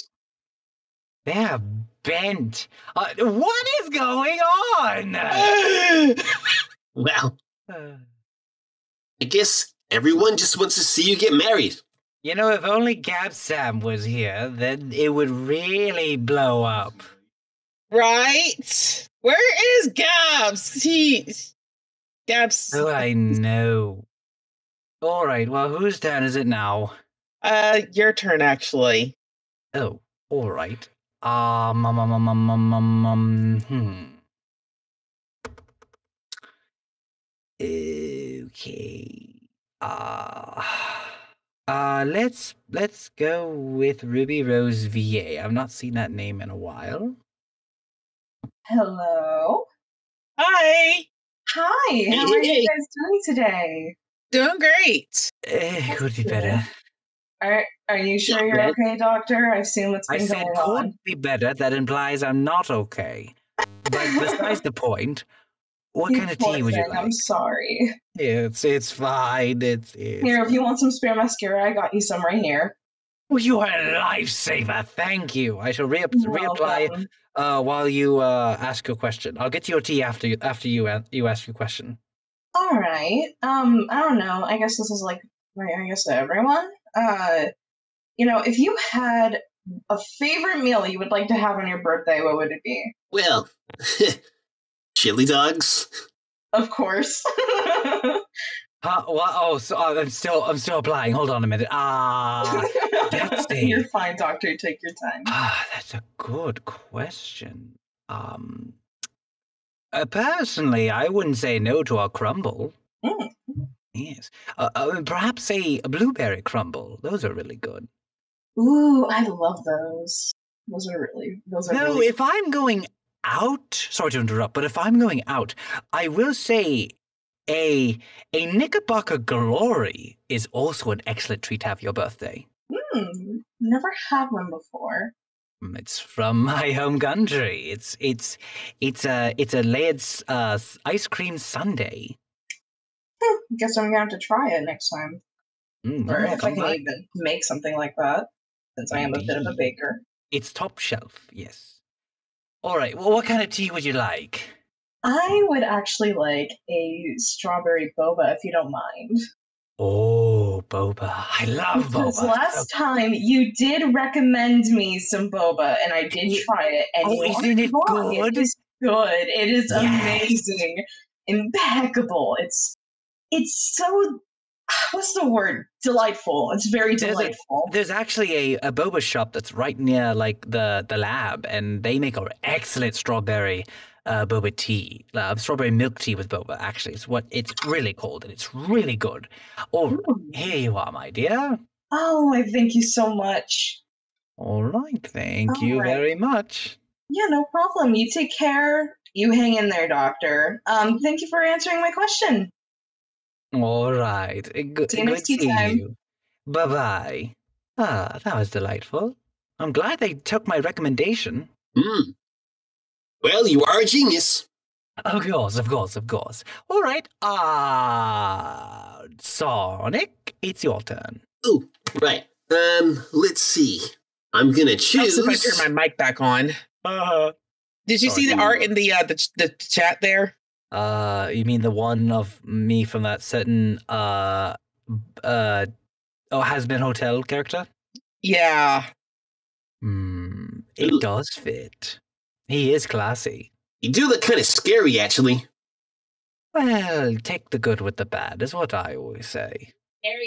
They're bent. Uh, what is going on? Well, I guess everyone just wants to see you get married. you know, if only Gab Sam was here, then it would really blow up. right? Where is Gabs? He Gabs. Oh, I know. All right. Well, whose turn is it now? Uh, your turn actually. Oh, all right. Um, um, um, um, um, um, um, um, hmm. Okay. Uh, uh, let's let's go with Ruby Rose VA. I've not seen that name in a while. Hello. Hi. Hi. How are you guys doing today? Doing great. Eh, could be better. Are Are you sure you're okay, Doctor? I've seen what's I been said going could on. be better. That implies I'm not okay. But besides the point, What You kind of tea would you like? I'm sorry. It's it's fine. It's, it's Here, if you want some spare mascara, I got you some right here. Well, you are a lifesaver. Thank you. I shall re- reapply uh, while you uh, ask your question. I'll get to your tea after you, after you a- you ask your question. All right. Um, I don't know. I guess this is like, right, I guess to everyone. Uh, you know, if you had a favorite meal you would like to have on your birthday, what would it be? Well, chili dogs. Of course. Huh, what? Oh, so uh, I'm still I'm still applying. Hold on a minute. Ah, let's. You're fine, doctor. Take your time. Ah, that's a good question. Um, uh, personally, I wouldn't say no to a crumble. Mm. Yes, uh, uh, perhaps a, a blueberry crumble. Those are really good. Ooh, I love those. Those are really. Those are. No, really if I'm going out, sorry to interrupt, but if I'm going out, I will say a a Knickerbocker Glory is also an excellent treat to have for your birthday. Hmm, never had one before. Mm, It's from my home country. It's it's it's a it's a layered uh, ice cream sundae. Hmm, guess I'm gonna have to try it next time, Mm, or if I can back. even make something like that, since I am a bit of a baker. It's top shelf. Yes. All right. Well, what kind of tea would you like? I would actually like a strawberry boba, if you don't mind. Oh, boba. I love Because boba. last time you did recommend me some boba, and I did try it. And Oh, isn't it good? It is good. It is Yes. amazing, impeccable. It's it's so what's the word? Delightful. It's very There's a- delightful. There's actually a, a boba shop that's right near like the the lab, and they make an excellent strawberry uh, boba tea, uh, strawberry milk tea with boba. Actually, it's what it's really called, and it's really good. Oh, here you are, my dear. Oh, I thank you so much. All right, thank All you right. very much. Yeah, no problem. You take care. You hang in there, doctor. Um, thank you for answering my question. All right, uh, good, See good tea time. you. Bye bye. Ah, that was delightful. I'm glad they took my recommendation. Hmm. Well, you are a genius. Of course, of course, of course. All right, uh, Sonic, it's your turn. Ooh, right. Um, let's see. I'm gonna Helps choose. if I turn my mic back on. Uh, Did you see the art in the uh, the the chat there? Uh, you mean the one of me from that certain uh, uh, oh, Hazbin Hotel character? Yeah. Hmm, it does fit. He is classy. You do look kind of scary, actually. Well, take the good with the bad, is what I always say.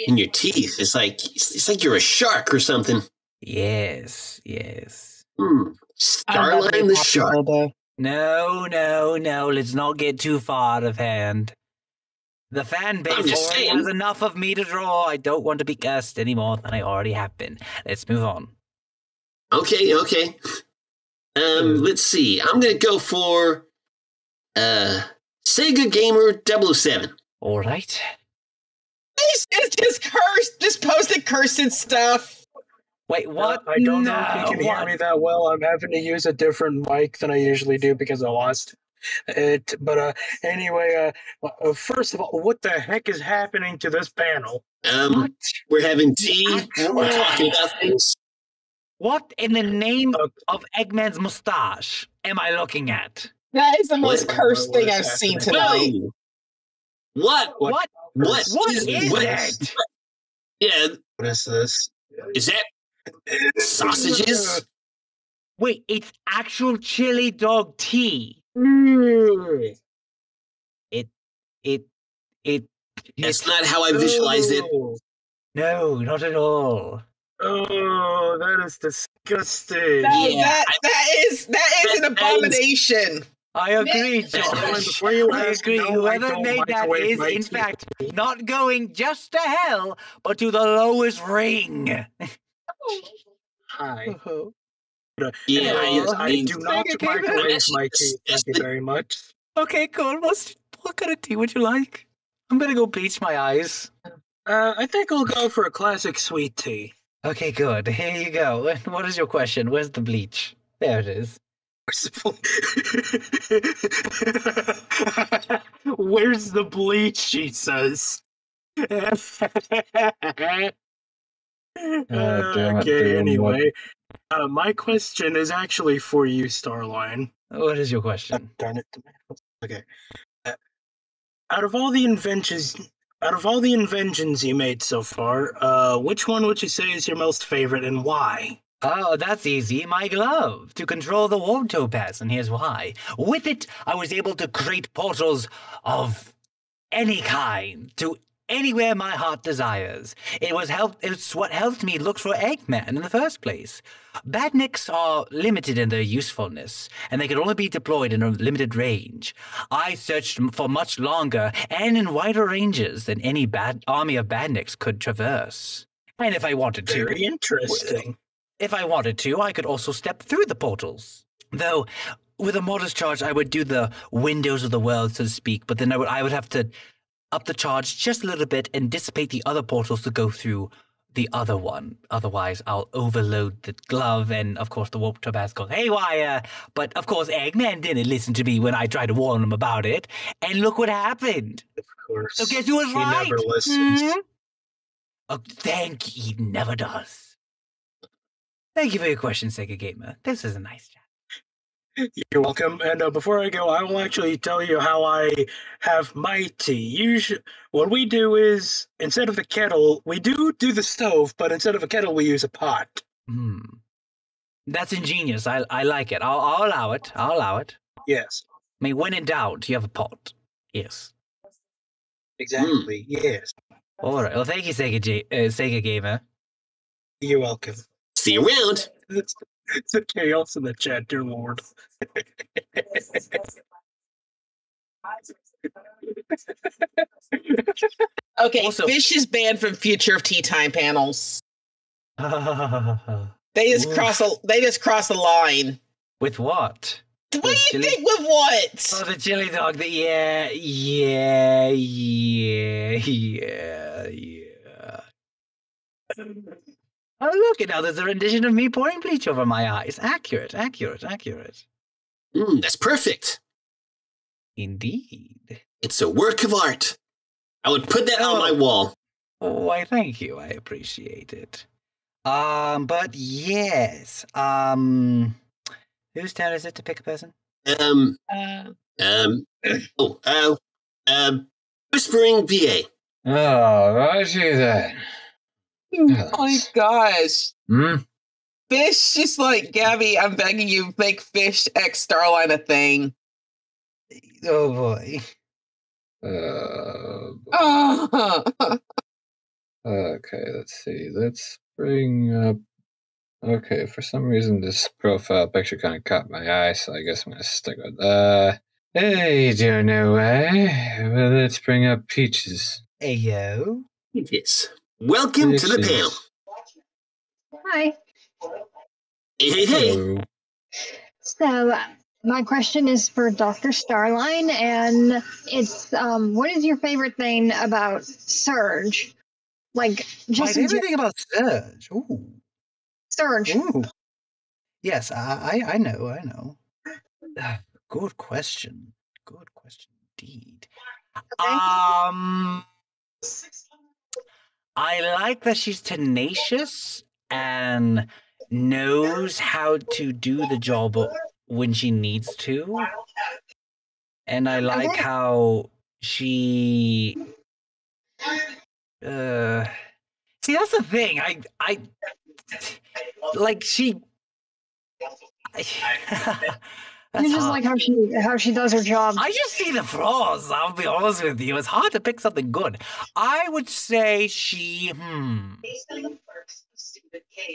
In your teeth, it's like it's like you're a shark or something. Yes, yes. Hmm. Starline the shark. No, no, no. Let's not get too far out of hand. The fan base I'm already has enough of me to draw. I don't want to be cursed any more than I already have been. Let's move on. Okay, okay. Um, let's see. I'm gonna go for uh Sega Gamer 007. All right. This is just cursed. Just posted cursing stuff. Wait, what? I don't know if you can hear me that well. I'm having to use a different mic than I usually do because I lost it. But uh, anyway, uh, uh, first of all, what the heck is happening to this panel? Um, we're having tea. We're talking about things. What in the name of Eggman's mustache am I looking at? That is the most What- cursed what thing I've seen happening? tonight. Whoa. What? What? What? What is what- it? Yeah. What is this? Is that sausages? Wait, it's actual chili dog tea. Mm. It, it, it. That's not how I visualized it. No, not at all. Oh, that is disgusting. That, that, that is that is an That- that is- abomination. I agree, Hold Josh. I agree. no, Whoever don't made that microwave is, my in tea. fact, not going just to hell, but to the lowest ring. Hi. Oh, Uh, Yeah, anyway, yes, I I do not Sega Gamer. microwave my tea. Thank you very much. Okay, cool. What's, what kind of tea would you like? I'm gonna go bleach my eyes. Uh, I think I'll go for a classic sweet tea. Okay, good. Here you go. What is your question? Where's the bleach? There it is. Where's the bleach? Jesus. damn it, okay, dude, anyway. Uh, my question is actually for you, Starline. What is your question? darn it. Okay. Uh, out of all the inventions out of all the inventions you made so far, uh, which one would you say is your most favorite and why? Oh, that's easy. My glove to control the warp topaz, and here's why. With it, I was able to create portals of any kind to anywhere my heart desires. It was help. It's what helped me look for Eggman in the first place. Badniks are limited in their usefulness, and they can only be deployed in a limited range. I searched for much longer and in wider ranges than any bad army of Badniks could traverse. And if I wanted to, Very interesting. if I wanted to, I could also step through the portals. Though, with a modest charge, I would do the windows of the world, so to speak. But then I would I would have to up the charge just a little bit and dissipate the other portals to go through the other one. Otherwise, I'll overload the glove, and of course, the warp topaz goes haywire. But of course, Eggman didn't listen to me when I tried to warn him about it, and look what happened. Of course. So guess who was he right? never listens. Hmm? Oh, thank you. He never does. Thank you for your question, Sega Gamer. This is a nice chat. You're welcome. And uh, before I go, I will actually tell you how I have my tea. Usually, what we do is instead of the kettle, we do do the stove, but instead of a kettle, we use a pot. Hmm. That's ingenious. I I like it. I'll, I'll allow it. I'll allow it. Yes. I mean, when in doubt, you have a pot. Yes. Exactly. Yes. All right. Well, thank you, Sega, J- uh, Sega Gamer. You're welcome. See you around. It's, the chaos in the chat, dear lord. Okay, Fish is banned from future of tea time panels. They just Oof. cross a they just cross a line. With what? What do you think with what? Oh, the chili dog. The, yeah, yeah, yeah, yeah, yeah. Oh, look, and now there's a rendition of me pouring bleach over my eyes. Accurate, accurate, accurate. Mm, that's perfect. Indeed. It's a work of art. I would put that on my wall. Oh, I thank you. I appreciate it. Um, but yes. Um, whose turn is it to pick a person? Um, Uh, um, oh, uh, um, Whispering VA. Oh, righty then. Oh my gosh. Hmm? Fish just like Gabby, I'm begging you, make Fish X Starline a thing. Oh boy. Uh, Oh. okay, let's see. Let's bring up. Okay, for some reason this profile picture kind of caught my eye, so I guess I'm gonna stick with that. Hey, don't know why. Well, let's bring up Peaches. Hey yo. Yes. Welcome to the panel. Hi. Hey, hey, hey. So uh, my question is for Dr. Starline, and it's um, what is your favorite thing about Surge? Like just in favorite gen- thing about Surge. Ooh. Surge. Ooh. Yes, I, I I know, I know. Good question. Good question indeed. Um I like that she's tenacious and knows how to do the job when she needs to. And I like how she uh see that's the thing. I I like she You just like how she how she does her job. I just see the flaws. I'll be honest with you. It's hard to pick something good. I would say she. Hmm.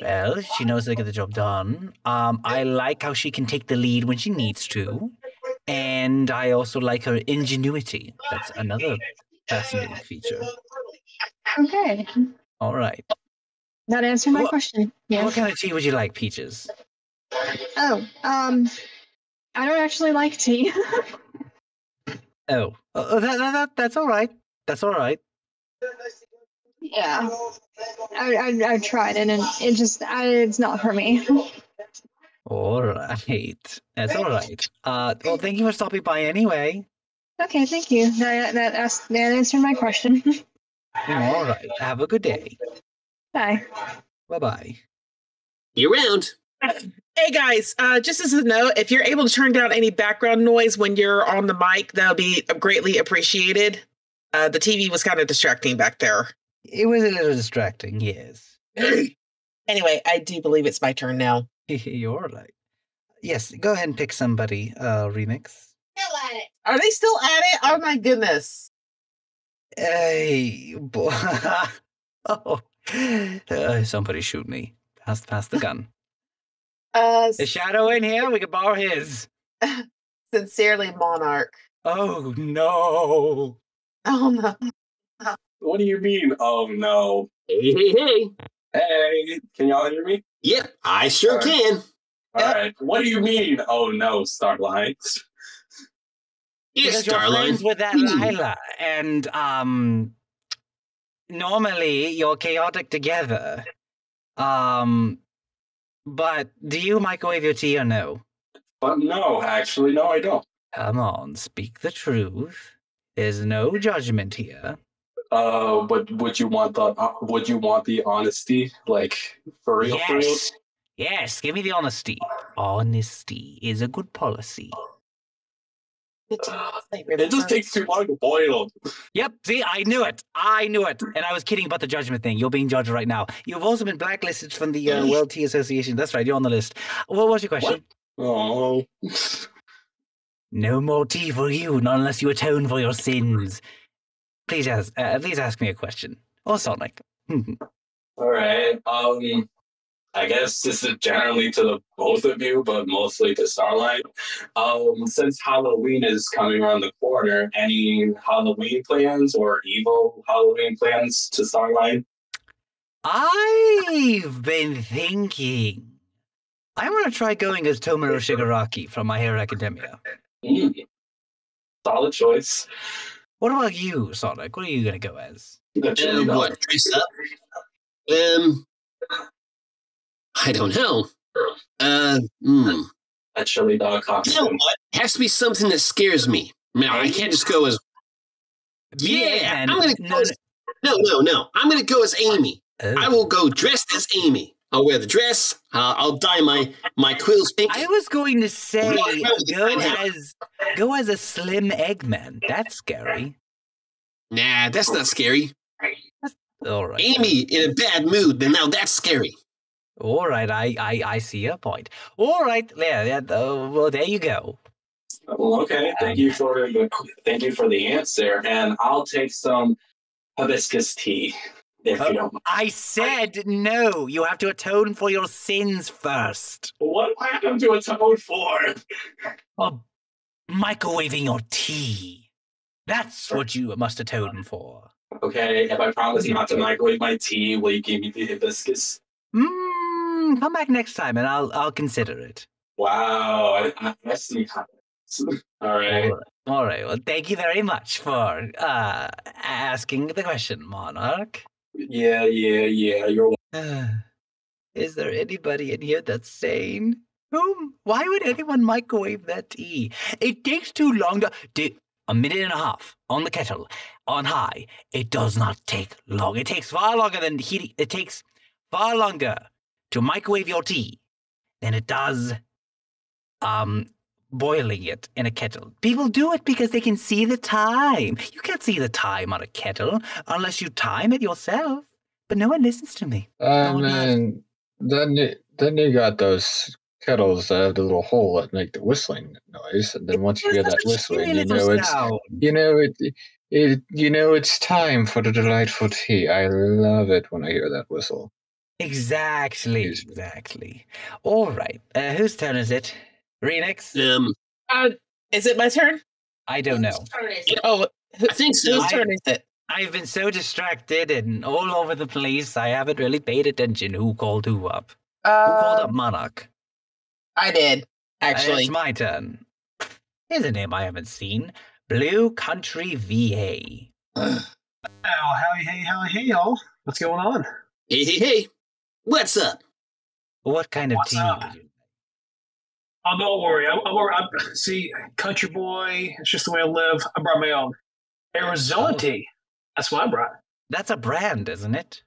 Well, she knows how to get the job done. Um, I like how she can take the lead when she needs to, and I also like her ingenuity. That's another fascinating feature. Okay, All right. that answered my What- question. Yeah. What kind of tea would you like, Peaches? Oh, um, I don't actually like tea. Oh, uh, that, that, that, that's all right. That's all right. yeah, I, I I tried it and it just I, it's not for me. All right. That's all right. Uh, well, thank you for stopping by anyway. Okay, thank you. That that, asked, that answered my question. All right. Have a good day. Bye. Bye bye. You around? Hey guys, uh, just as a note, if you're able to turn down any background noise when you're on the mic, that'll be greatly appreciated. Uh, the TV was kind of distracting back there. It was a little distracting, yes. anyway, I do believe it's my turn now. You're right. Yes, go ahead and pick somebody, uh, Remix. Still at it. Are they still at it? Oh my goodness. Hey, boy. oh, uh, somebody shoot me. Pass, pass the gun. Uh, The shadow in here. We can borrow his. sincerely, Monarch. Oh no. Oh no. What do you mean? Oh no. Hey, hey, hey. Hey, can y'all hear me? Yep, I sure All right. can. All right. What do you mean? Oh no, Starline. Yes, because you're friends with that. Lila, and um, normally you're chaotic together. Um, but do you microwave your tea or no? But no, actually, no, I don't. Come on, speak the truth. There's no judgment here. Uh, but would you want the uh, would you want the honesty, like for real, for real? Yes, yes. Give me the honesty. Honesty is a good policy. It just takes too long to boil. Yep, see, I knew it. I knew it. And I was kidding about the judgment thing. You're being judged right now. You've also been blacklisted from the uh, World Tea Association. That's right, you're on the list. What was your question? Oh, No more tea for you, not unless you atone for your sins. Please ask, uh, please ask me a question. Or Sonic. all right. Um, I guess this is generally to the both of you, but mostly to Starline. Um, since Halloween is coming around the corner, any Halloween plans or evil Halloween plans to Starline? I've been thinking. I want to try going as Tomura Shigaraki from My Hero Academia. Mm, solid choice. What about you, Sonic? What are you going to go as? The chili dog. what? Dress up? Um, I don't know. Uh, hmm. A chili dog You know costume. what? Has to be something that scares me. No, I can't just go as. Yeah, I'm gonna go as, no, no, no. I'm gonna go as Amy. I will go dressed as Amy. I'll wear the dress. Uh, I'll dye my my quills pink. I was going to say Walk around with the go as go as a slim Eggman. That's scary. Nah, that's not scary. All right. Amy in a bad mood, then now that's scary. All right, I I, I see your point. All right, yeah, yeah. Uh, well, there you go. Well, okay. Thank you for the thank you for the answer, and I'll take some hibiscus tea if you don't. mind. I said no. You have to atone for your sins first. What do I have to atone for? Well, microwaving your tea. That's what you must atone for. Okay, if I promise not to microwave my tea, will you give me the hibiscus? Mm, come back next time and I'll I'll consider it. Wow, I, I, I see how. All right. All right. All right. Well, thank you very much for uh asking the question, Monarch. Yeah, yeah, yeah. You're Is there anybody in here that's sane? Whom? Why would anyone microwave that tea? It takes too long to. Di- a minute and a half on the kettle, on high. It does not take long. It takes far longer than heating. It takes far longer to microwave your tea than it does um boiling it in a kettle. People do it because they can see the time. You can't see the time on a kettle unless you time it yourself. But no one listens to me. And then, then, you, then you got those kettles that have the little hole that make the whistling noise, and then once you hear that whistling, you know it's you know it, it you know it's time for the delightful tea. I love it when I hear that whistle. Exactly, exactly. All right. Uh, whose turn is it? Remix? Um, Uh, is it my turn? I don't know. Oh, I think so. Whose turn is it? I've been so distracted and all over the place. I haven't really paid attention who called who up. who called Uh, up Monarch? I did Uh, actually. it's my turn. Here's a name I haven't seen. Blue Country VA. Oh, hey, hey, hey, hey, y'all. What's going on? Hey, hey, hey. What's up? What kind of What's tea? up? Oh, don't worry. I, I, I, see, country boy. It's just the way I live. I brought my own Arizona oh. tea. That's what I brought. That's a brand, isn't it?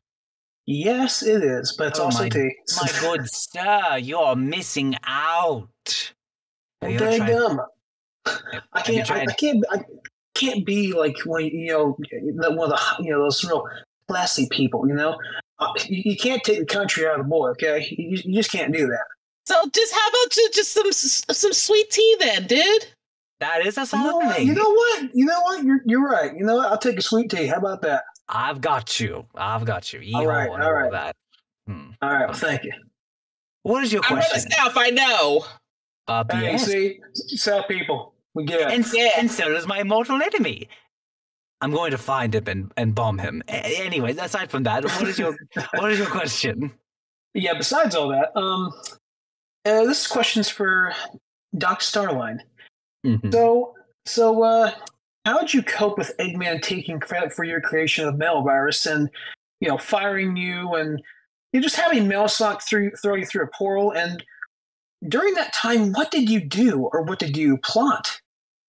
Yes, it is, but it's Oh, also my, tea. my good sir, you're missing out. Have you ever Dang tried- gum. I can't. I, I can't. I can't be like one. You know, the- one of the you know those real classy people. You know, you, you can't take the country out of the boy. Okay, you, you just can't do that. So just how about ju- just some some sweet tea then, dude? That is a You know solid what? thing. You know what? You know what? You're you're right. You know what? I'll take a sweet tea. How about that? I've got you. I've got you. All right, Yeehaw and all right. That. Hmm. All right. Well, thank you. What is your I'm question? gonna I know. Uh, Hey, see, South people, we get it. And, and so does my mortal enemy. I'm going to find him and, and bomb him. A- Anyway, aside from that, what is your what is your question? Yeah. Besides all that, um, uh, this question's for Doc Starline. Mhm. So, so, uh, how did you cope with Eggman taking credit for your creation of Metal Virus and, you know, firing you and you know, just having Metal Sonic through throw you through a portal? And during that time, what did you do or what did you plot?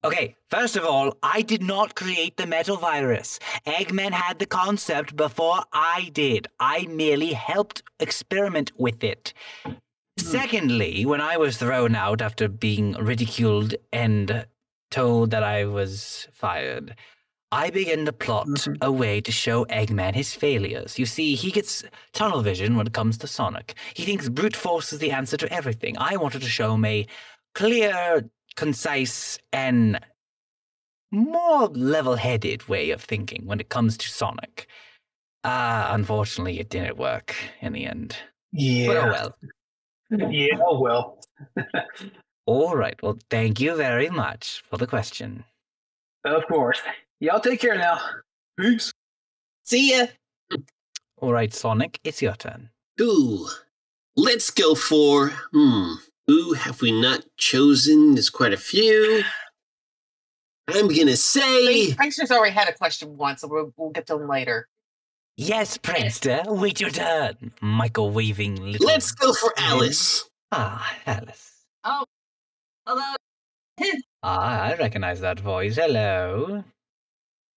Okay, first of all, I did not create the metal virus. Eggman had the concept before I did. I merely helped experiment with it. Hmm. Secondly, when I was thrown out after being ridiculed and told that I was fired, I began to plot mm-hmm. a way to show Eggman his failures. You see, he gets tunnel vision when it comes to Sonic. He thinks brute force is the answer to everything. I wanted to show him a clear, concise, and more level headed way of thinking when it comes to Sonic. Ah, unfortunately, it didn't work in the end. Yeah. But oh well. Yeah. Oh well. All right. Well, thank you very much for the question. Of course. Y'all take care now. Peace. See ya. All right, Sonic, it's your turn. Ooh, let's go for hmm. Who have we not chosen? There's quite a few. I'm gonna say Prankster's already had a question once, so we'll, we'll get to him later. Yes, Prankster, wait your turn. Microwaving little. let's go for Alice. Ah, Alice. Oh, hello. Ah, I recognize that voice. Hello.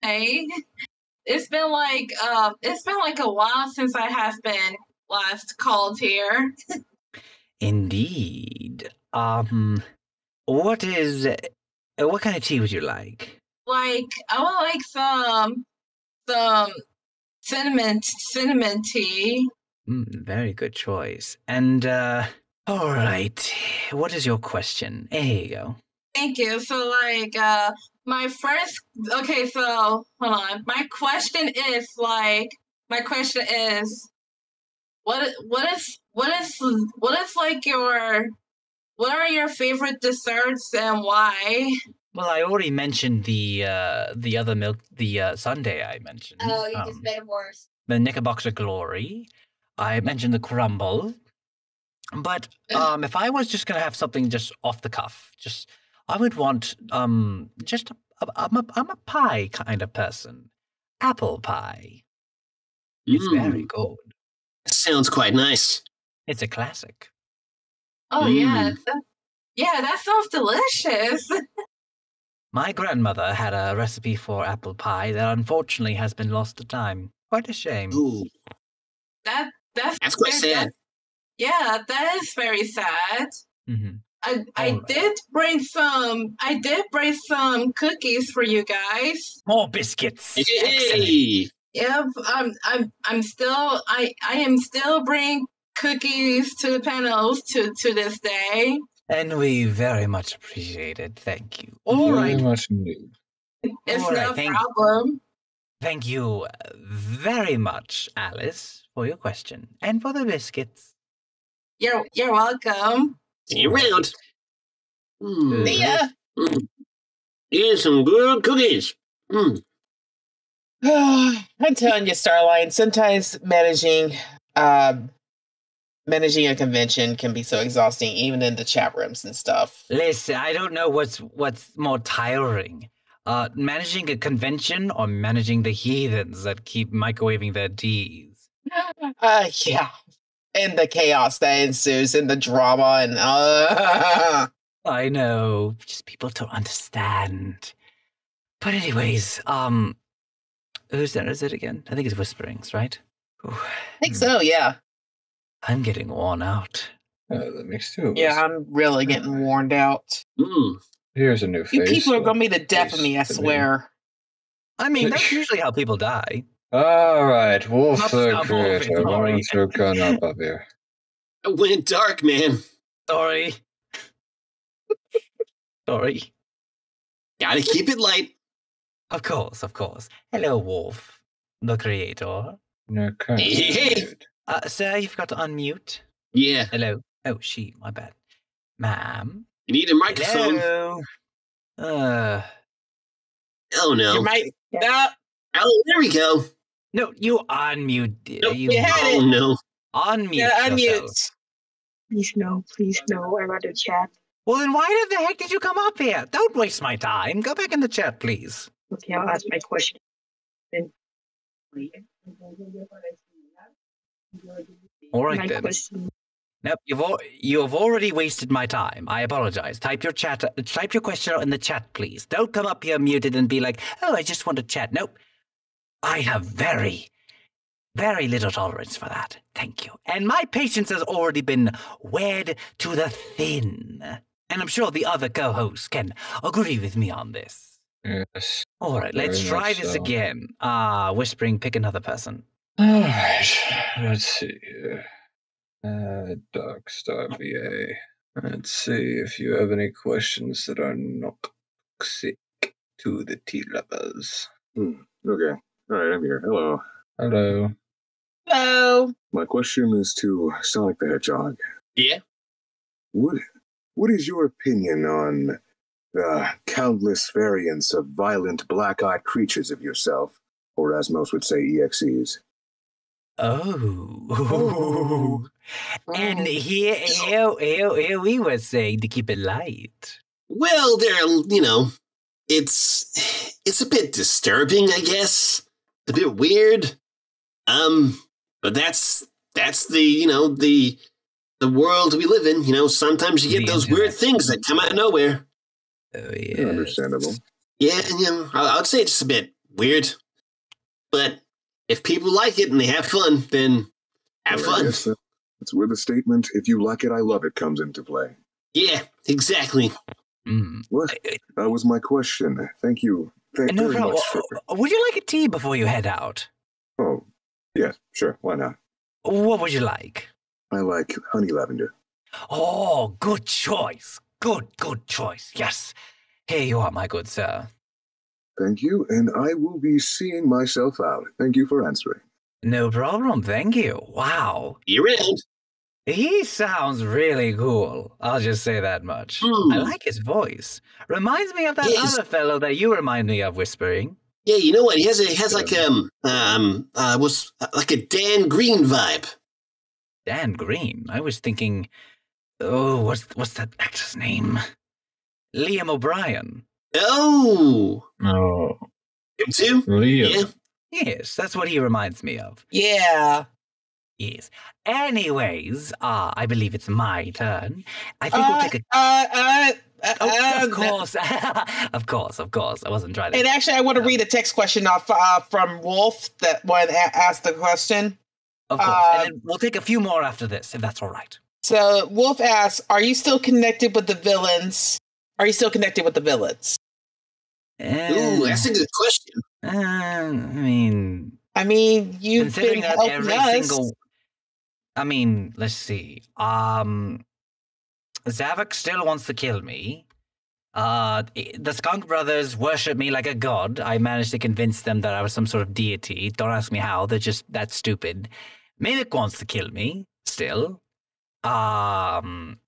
Hey, it's been like uh, it's been like a while since I have been last called here. Indeed. Um, what is. uh, What kind of tea would you like? Like I would like some some cinnamon cinnamon tea. Mm, very good choice. And, uh, all right. What is your question? There you go. Thank you. So like uh my first okay, so hold on. My question is like my question is what what is what is what is like your what are your favorite desserts and why? Well, I already mentioned the uh the other milk the uh sundae I mentioned. Oh, you um, just made it worse. the Knickerbocker Glory. I mentioned the crumble. But um if I was just gonna have something just off the cuff, just I would want um just a, a, I'm a I'm a pie kind of person. Apple pie. It's very Mm, good. sounds quite nice. It's a classic. Oh yeah. Mm. that- yeah, that sounds delicious. My grandmother had a recipe for apple pie that unfortunately has been lost to time. Quite a shame. Ooh, That that's that's quite very- sad. Yeah, that is very sad. Mhm. I I Alright. did bring some I did bring some cookies for you guys. More biscuits. Hey, Yep, I'm I'm I'm still I I am still bring cookies to the panels to to this day. And we very much appreciate it. Thank you. All Very right. much indeed. It's All right, no thank- problem. Thank you uh, very much, Alice, for your question and for the biscuits. You're you're welcome. see you around. Mm, See ya. mm. Here's some good cookies. Mm. I'm telling you, Starline. Sometimes managing, um, managing a convention can be so exhausting, even in the chat rooms and stuff. Listen, I don't know what's what's more tiring. Uh, managing a convention or managing the heathens that keep microwaving their teas. Uh, yeah, and the chaos that ensues, and the drama, and uh, I know, just people don't understand. But anyways, um, who's turn is it again? I think it's Whisperings, right? Ooh, I think so, yeah. I'm getting worn out. Uh, that makes two. of us. Yeah, I'm really getting worn out. Here's a new face. You people are gonna be the death of me, I to me. swear. I mean, that's usually how people die. All right, Wolf Not the stop wolfing, Creator. Why sorry. don't you come up up here? It went dark, man. Sorry. Sorry. Gotta keep it light. Of course, of course. Hello, Wolf, the creator. No, kind of Hey. Uh, sir, you forgot to unmute. Yeah. Hello. Oh, she, my bad. Ma'am. You need a microphone. Hello. Uh, Oh no. You might no, Oh, there we go. no, you unmute. Nope. You you had Oh it. no. unmute. Yeah, yourself. unmute. Please no, please no. I'd rather chat. Well, then why the heck did you come up here? Don't waste my time. Go back in the chat, please. Okay, I'll ask my question. Then All right my then. question. Nope, you've al- you have already wasted my time. I apologize. Type your chat. Type your question out in the chat, please. Don't come up here muted and be like, "Oh, I just want to chat." Nope. I have very, very little tolerance for that. Thank you. And my patience has already been wed to the thin. And I'm sure the other co-hosts can agree with me on this. Yes. All right, let's try this so. again. Ah, whispering, pick another person. All right. Let's see here. Uh, Dark Star VA. Let's see if you have any questions that are not toxic to the tea lovers. Hmm. Okay. All right, I'm here. Hello. Hello. Hello. My question is to Sonic the Hedgehog. Yeah. What What is your opinion on the countless variants of violent black-eyed creatures of yourself, or as most would say, EXEs? Oh. and here, here, here, here we were saying to keep it light. Well, they're you know, it's it's a bit disturbing, I guess. A bit weird. Um, but that's that's the you know the the world we live in. You know, sometimes you get The those weird things that come out of nowhere. Oh Yeah, Understandable. Yeah, and, you know, I, I would say it's a bit weird. But if people like it and they have fun, then have Well, I fun. guess that- That's where the statement, if you like it, I love it, comes into play. Yeah, exactly. Mm. What? That was my question. Thank you. Thank No very problem. much for. Would you like a tea before you head out? Oh, yes, sure. Why not? What would you like? I like honey lavender. Oh, good choice. Good, good choice. Yes. Here you are, my good sir. Thank you, and I will be seeing myself out. Thank you for answering. No problem. Thank you. Wow. You're in. He sounds really cool. I'll just say that much. I like his voice. Reminds me of that Yes. other fellow that you remind me of whispering. Yeah, you know what? He has a, he has like um um uh was like a Dan Green vibe. Dan Green. I was thinking, oh, what's what's that actor's name? Liam O'Brien. Oh, Oh. him too. Liam. Yeah. Yes, that's what he reminds me of. Yeah. Yes. Anyways, uh, I believe it's my turn. I think we'll Uh, take a. uh, uh, uh, Oh, uh, of course, of course, of course. I wasn't trying to. And actually, I want to read a text question off uh, from Wolf that one a- asked the question. Of course, Uh, and then we'll take a few more after this, if that's all right. So Wolf asks, "Are you still connected with the villains? Are you still connected with the villains?" Ooh, that's a good question. Uh, I mean, I mean, you've considering been that helping every us. single. I mean, let's see. Um, Zavok still wants to kill me. Uh, the Skunk Brothers worship me like a god. I managed to convince them that I was some sort of deity. Don't ask me how. They're just that stupid. Mimic wants to kill me still. Um,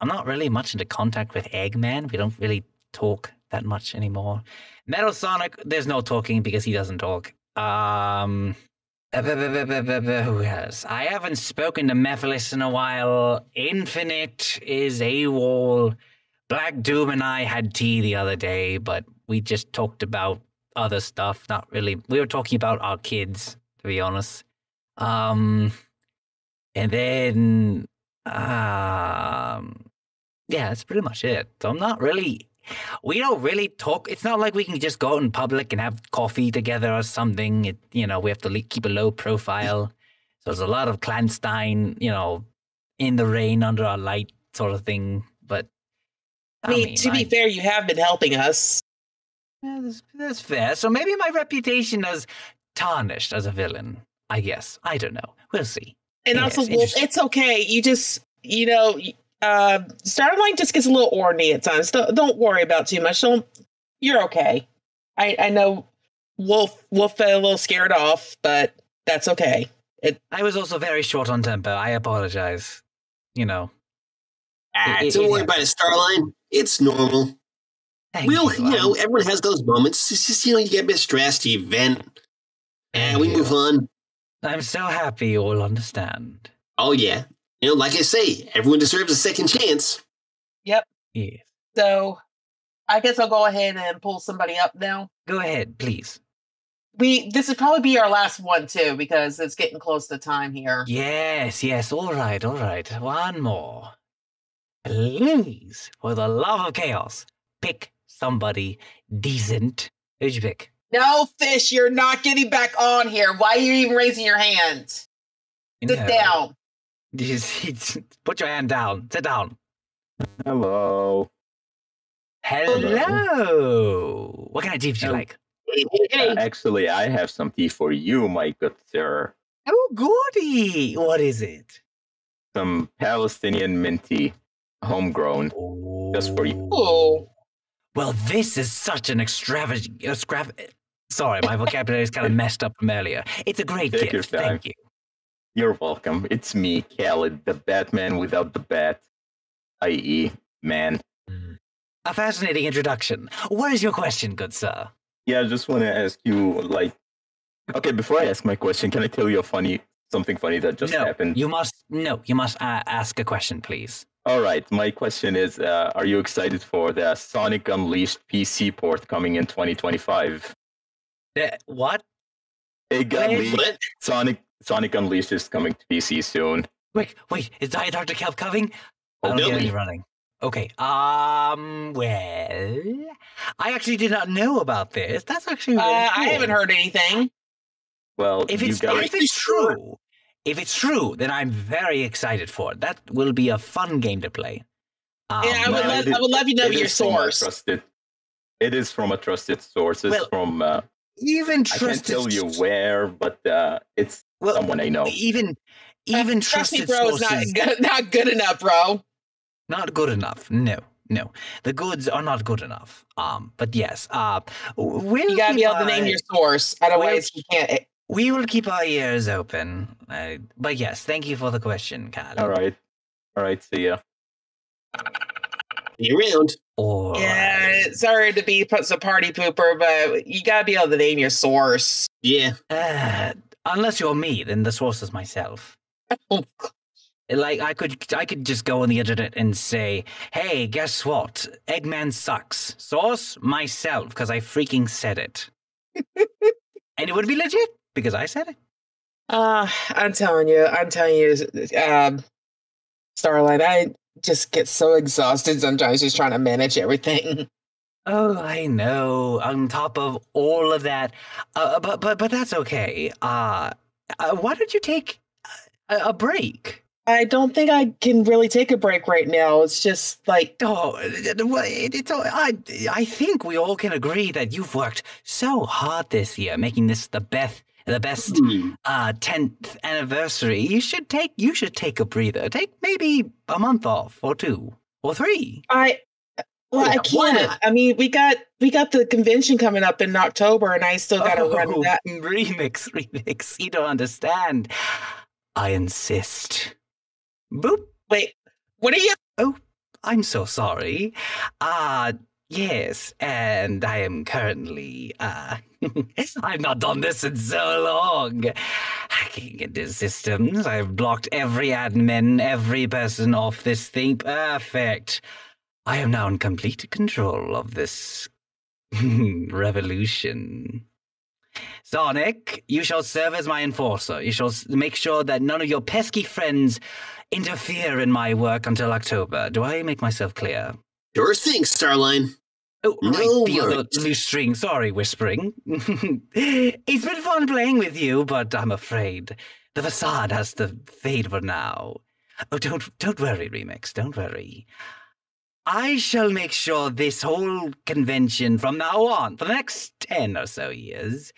I'm not really much into contact with Eggman. We don't really talk that much anymore. Metal Sonic, there's no talking because he doesn't talk. Um, uh, who has? I haven't spoken to Mephiles in a while. Infinite is AWOL. Black Doom and I had tea the other day, but we just talked about other stuff. Not really. We were talking about our kids, to be honest. Um, and then, um, yeah, that's pretty much it. So I'm not really. We don't really talk. It's not like we can just go out in public and have coffee together or something. It, you know, we have to le- keep a low profile. So there's a lot of clandestine, you know, in the rain under our light sort of thing. But I mean, to be fair, you have been helping us. Yeah, that's, that's fair. So maybe my reputation is tarnished as a villain. I guess. I don't know. We'll see. And Yes, also, Wolf, it's okay. You just, you know, uh, Starline just gets a little orny at times. Don't, don't worry about too much. Don't. You're okay. I, I know Wolf Wolf felt a little scared off, but that's okay. It, I was also very short on temper. I apologize. You know. Ah, It- it- don't it worry about it, Starline. It's normal. Thank we'll, you, you, know, I'm- everyone has those moments. It's just, you know, you get a bit stressed, you vent, and we move on. I'm so happy you all understand. Oh, yeah. You know, like I say, everyone deserves a second chance. Yep. Yes. So, I guess I'll go ahead and pull somebody up now. Go ahead, please. We this would probably be our last one too because it's getting close to time here. Yes, yes. All right, all right. One more. Please, for the love of chaos, pick somebody decent. Who'd you pick? No, fish, you're not getting back on here. Why are you even raising your hand? Sit No. down. Just- Put your hand down. Sit down. Hello. Hello. What kind of tea would you like? Uh, actually, I have some tea for you, my good sir. Oh, goody. What is it? Some Palestinian mint tea, homegrown, just for you. Oh. Well, this is such an extravagant. Extrav- Sorry, my vocabulary is kind of messed up from earlier. It's a great Take your gift. time. Thank you. You're welcome. It's me, Khaled, the Batman without the bat, i.e., man. A fascinating introduction. What is your question, good sir? Yeah, I just want to ask you, like, okay, before I ask my question, can I tell you a funny, something funny that just no, happened? you must no, you must uh, ask a question, please. All right, my question is, uh, are you excited for the Sonic Unleashed PC port coming in 2025? Uh, what? It got leaked. Sonic Sonic Unleashed is coming to PC soon. Wait, wait, is Diet Dr. Kelp coming? Oh, I don't get Billy. running. Okay. Um. Well, I actually did not know about this. That's actually Uh, really I haven't heard anything. Well, If you it's if it's true, if it's true, then I'm very excited for it. That will be a fun game to play. Um, Yeah, I would love- it I would love you to know it your is from a source. Trusted, it is from a trusted source. It's Well, from uh, even I can't tell you where, but uh, it's someone I know. even even Trust trusted bro, is not good, not good enough, bro. not good enough. No, no, the goods are not good enough. Um, but yes, uh, we'll You gotta be keep able to name your source, otherwise you can't. eh, We will keep our ears open. Uh, but yes, thank you for the question, Kyle. All right, all right. See ya. You around? Or Yeah, sorry to be put a party pooper, but you gotta be able to name your source. Yeah. Uh, unless you're me, then the source is myself. Like I could, I could just go on the internet and say, "Hey, guess what? Eggman sucks." Source myself, because I freaking said it, and it would be legit because I said it. Uh, I'm telling you, I'm telling you, um, Starline, I just get so exhausted sometimes just trying to manage everything. Oh, I know. On top of all of that, uh, but but but that's okay. Uh, uh why don't you take a, a break? I don't think I can really take a break right now. It's just like Oh, it- it- it's all- I I think we all can agree that you've worked so hard this year, making this the best the best uh 10th anniversary. You should take you should take a breather. Take maybe a month off or two or three. I well, I Yeah, why can't. I mean, we got we got the convention coming up in October, and I still got to run Oh, that. remix, remix. You don't understand. I insist. Boop. Wait, what are you? Oh, I'm so sorry. Uh, yes, and I am currently, uh, I've not done this in so long. Hacking into systems. I've blocked every admin, every person off this thing. Perfect. I am now in complete control of this revolution. Sonic, you shall serve as my enforcer. You shall make sure that none of your pesky friends interfere in my work until October. Do I make myself clear? Sure thing, Starline. Oh, right, No the other worries. loose string. Sorry, whispering. it's been fun playing with you, but I'm afraid the facade has to fade for now. Oh, don't don't worry, Remix. Don't worry. I shall make sure this whole convention from now on, for the next ten or so years,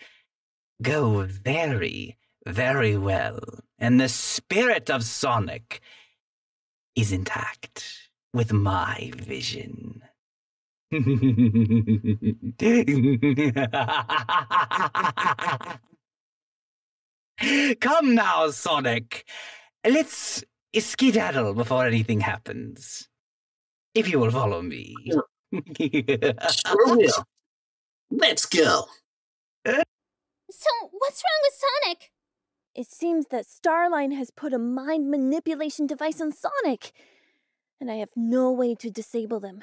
go very, very well. And the spirit of Sonic is intact with my vision. Come now, Sonic. Let's skedaddle before anything happens. If you will follow me. Sure will. Let's go. So, what's wrong with Sonic? It seems that Starline has put a mind manipulation device on Sonic, and I have no way to disable them.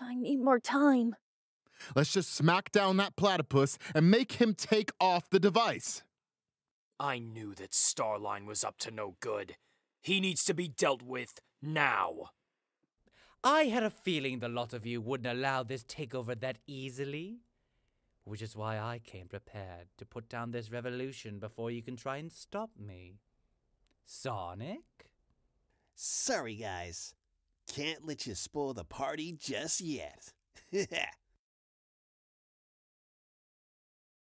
I need more time. Let's just smack down that platypus and make him take off the device. I knew that Starline was up to no good. He needs to be dealt with now. I had a feeling the lot of you wouldn't allow this takeover that easily. Which is why I came prepared to put down this revolution before you can try and stop me. Sonic? Sorry, guys. Can't let you spoil the party just yet.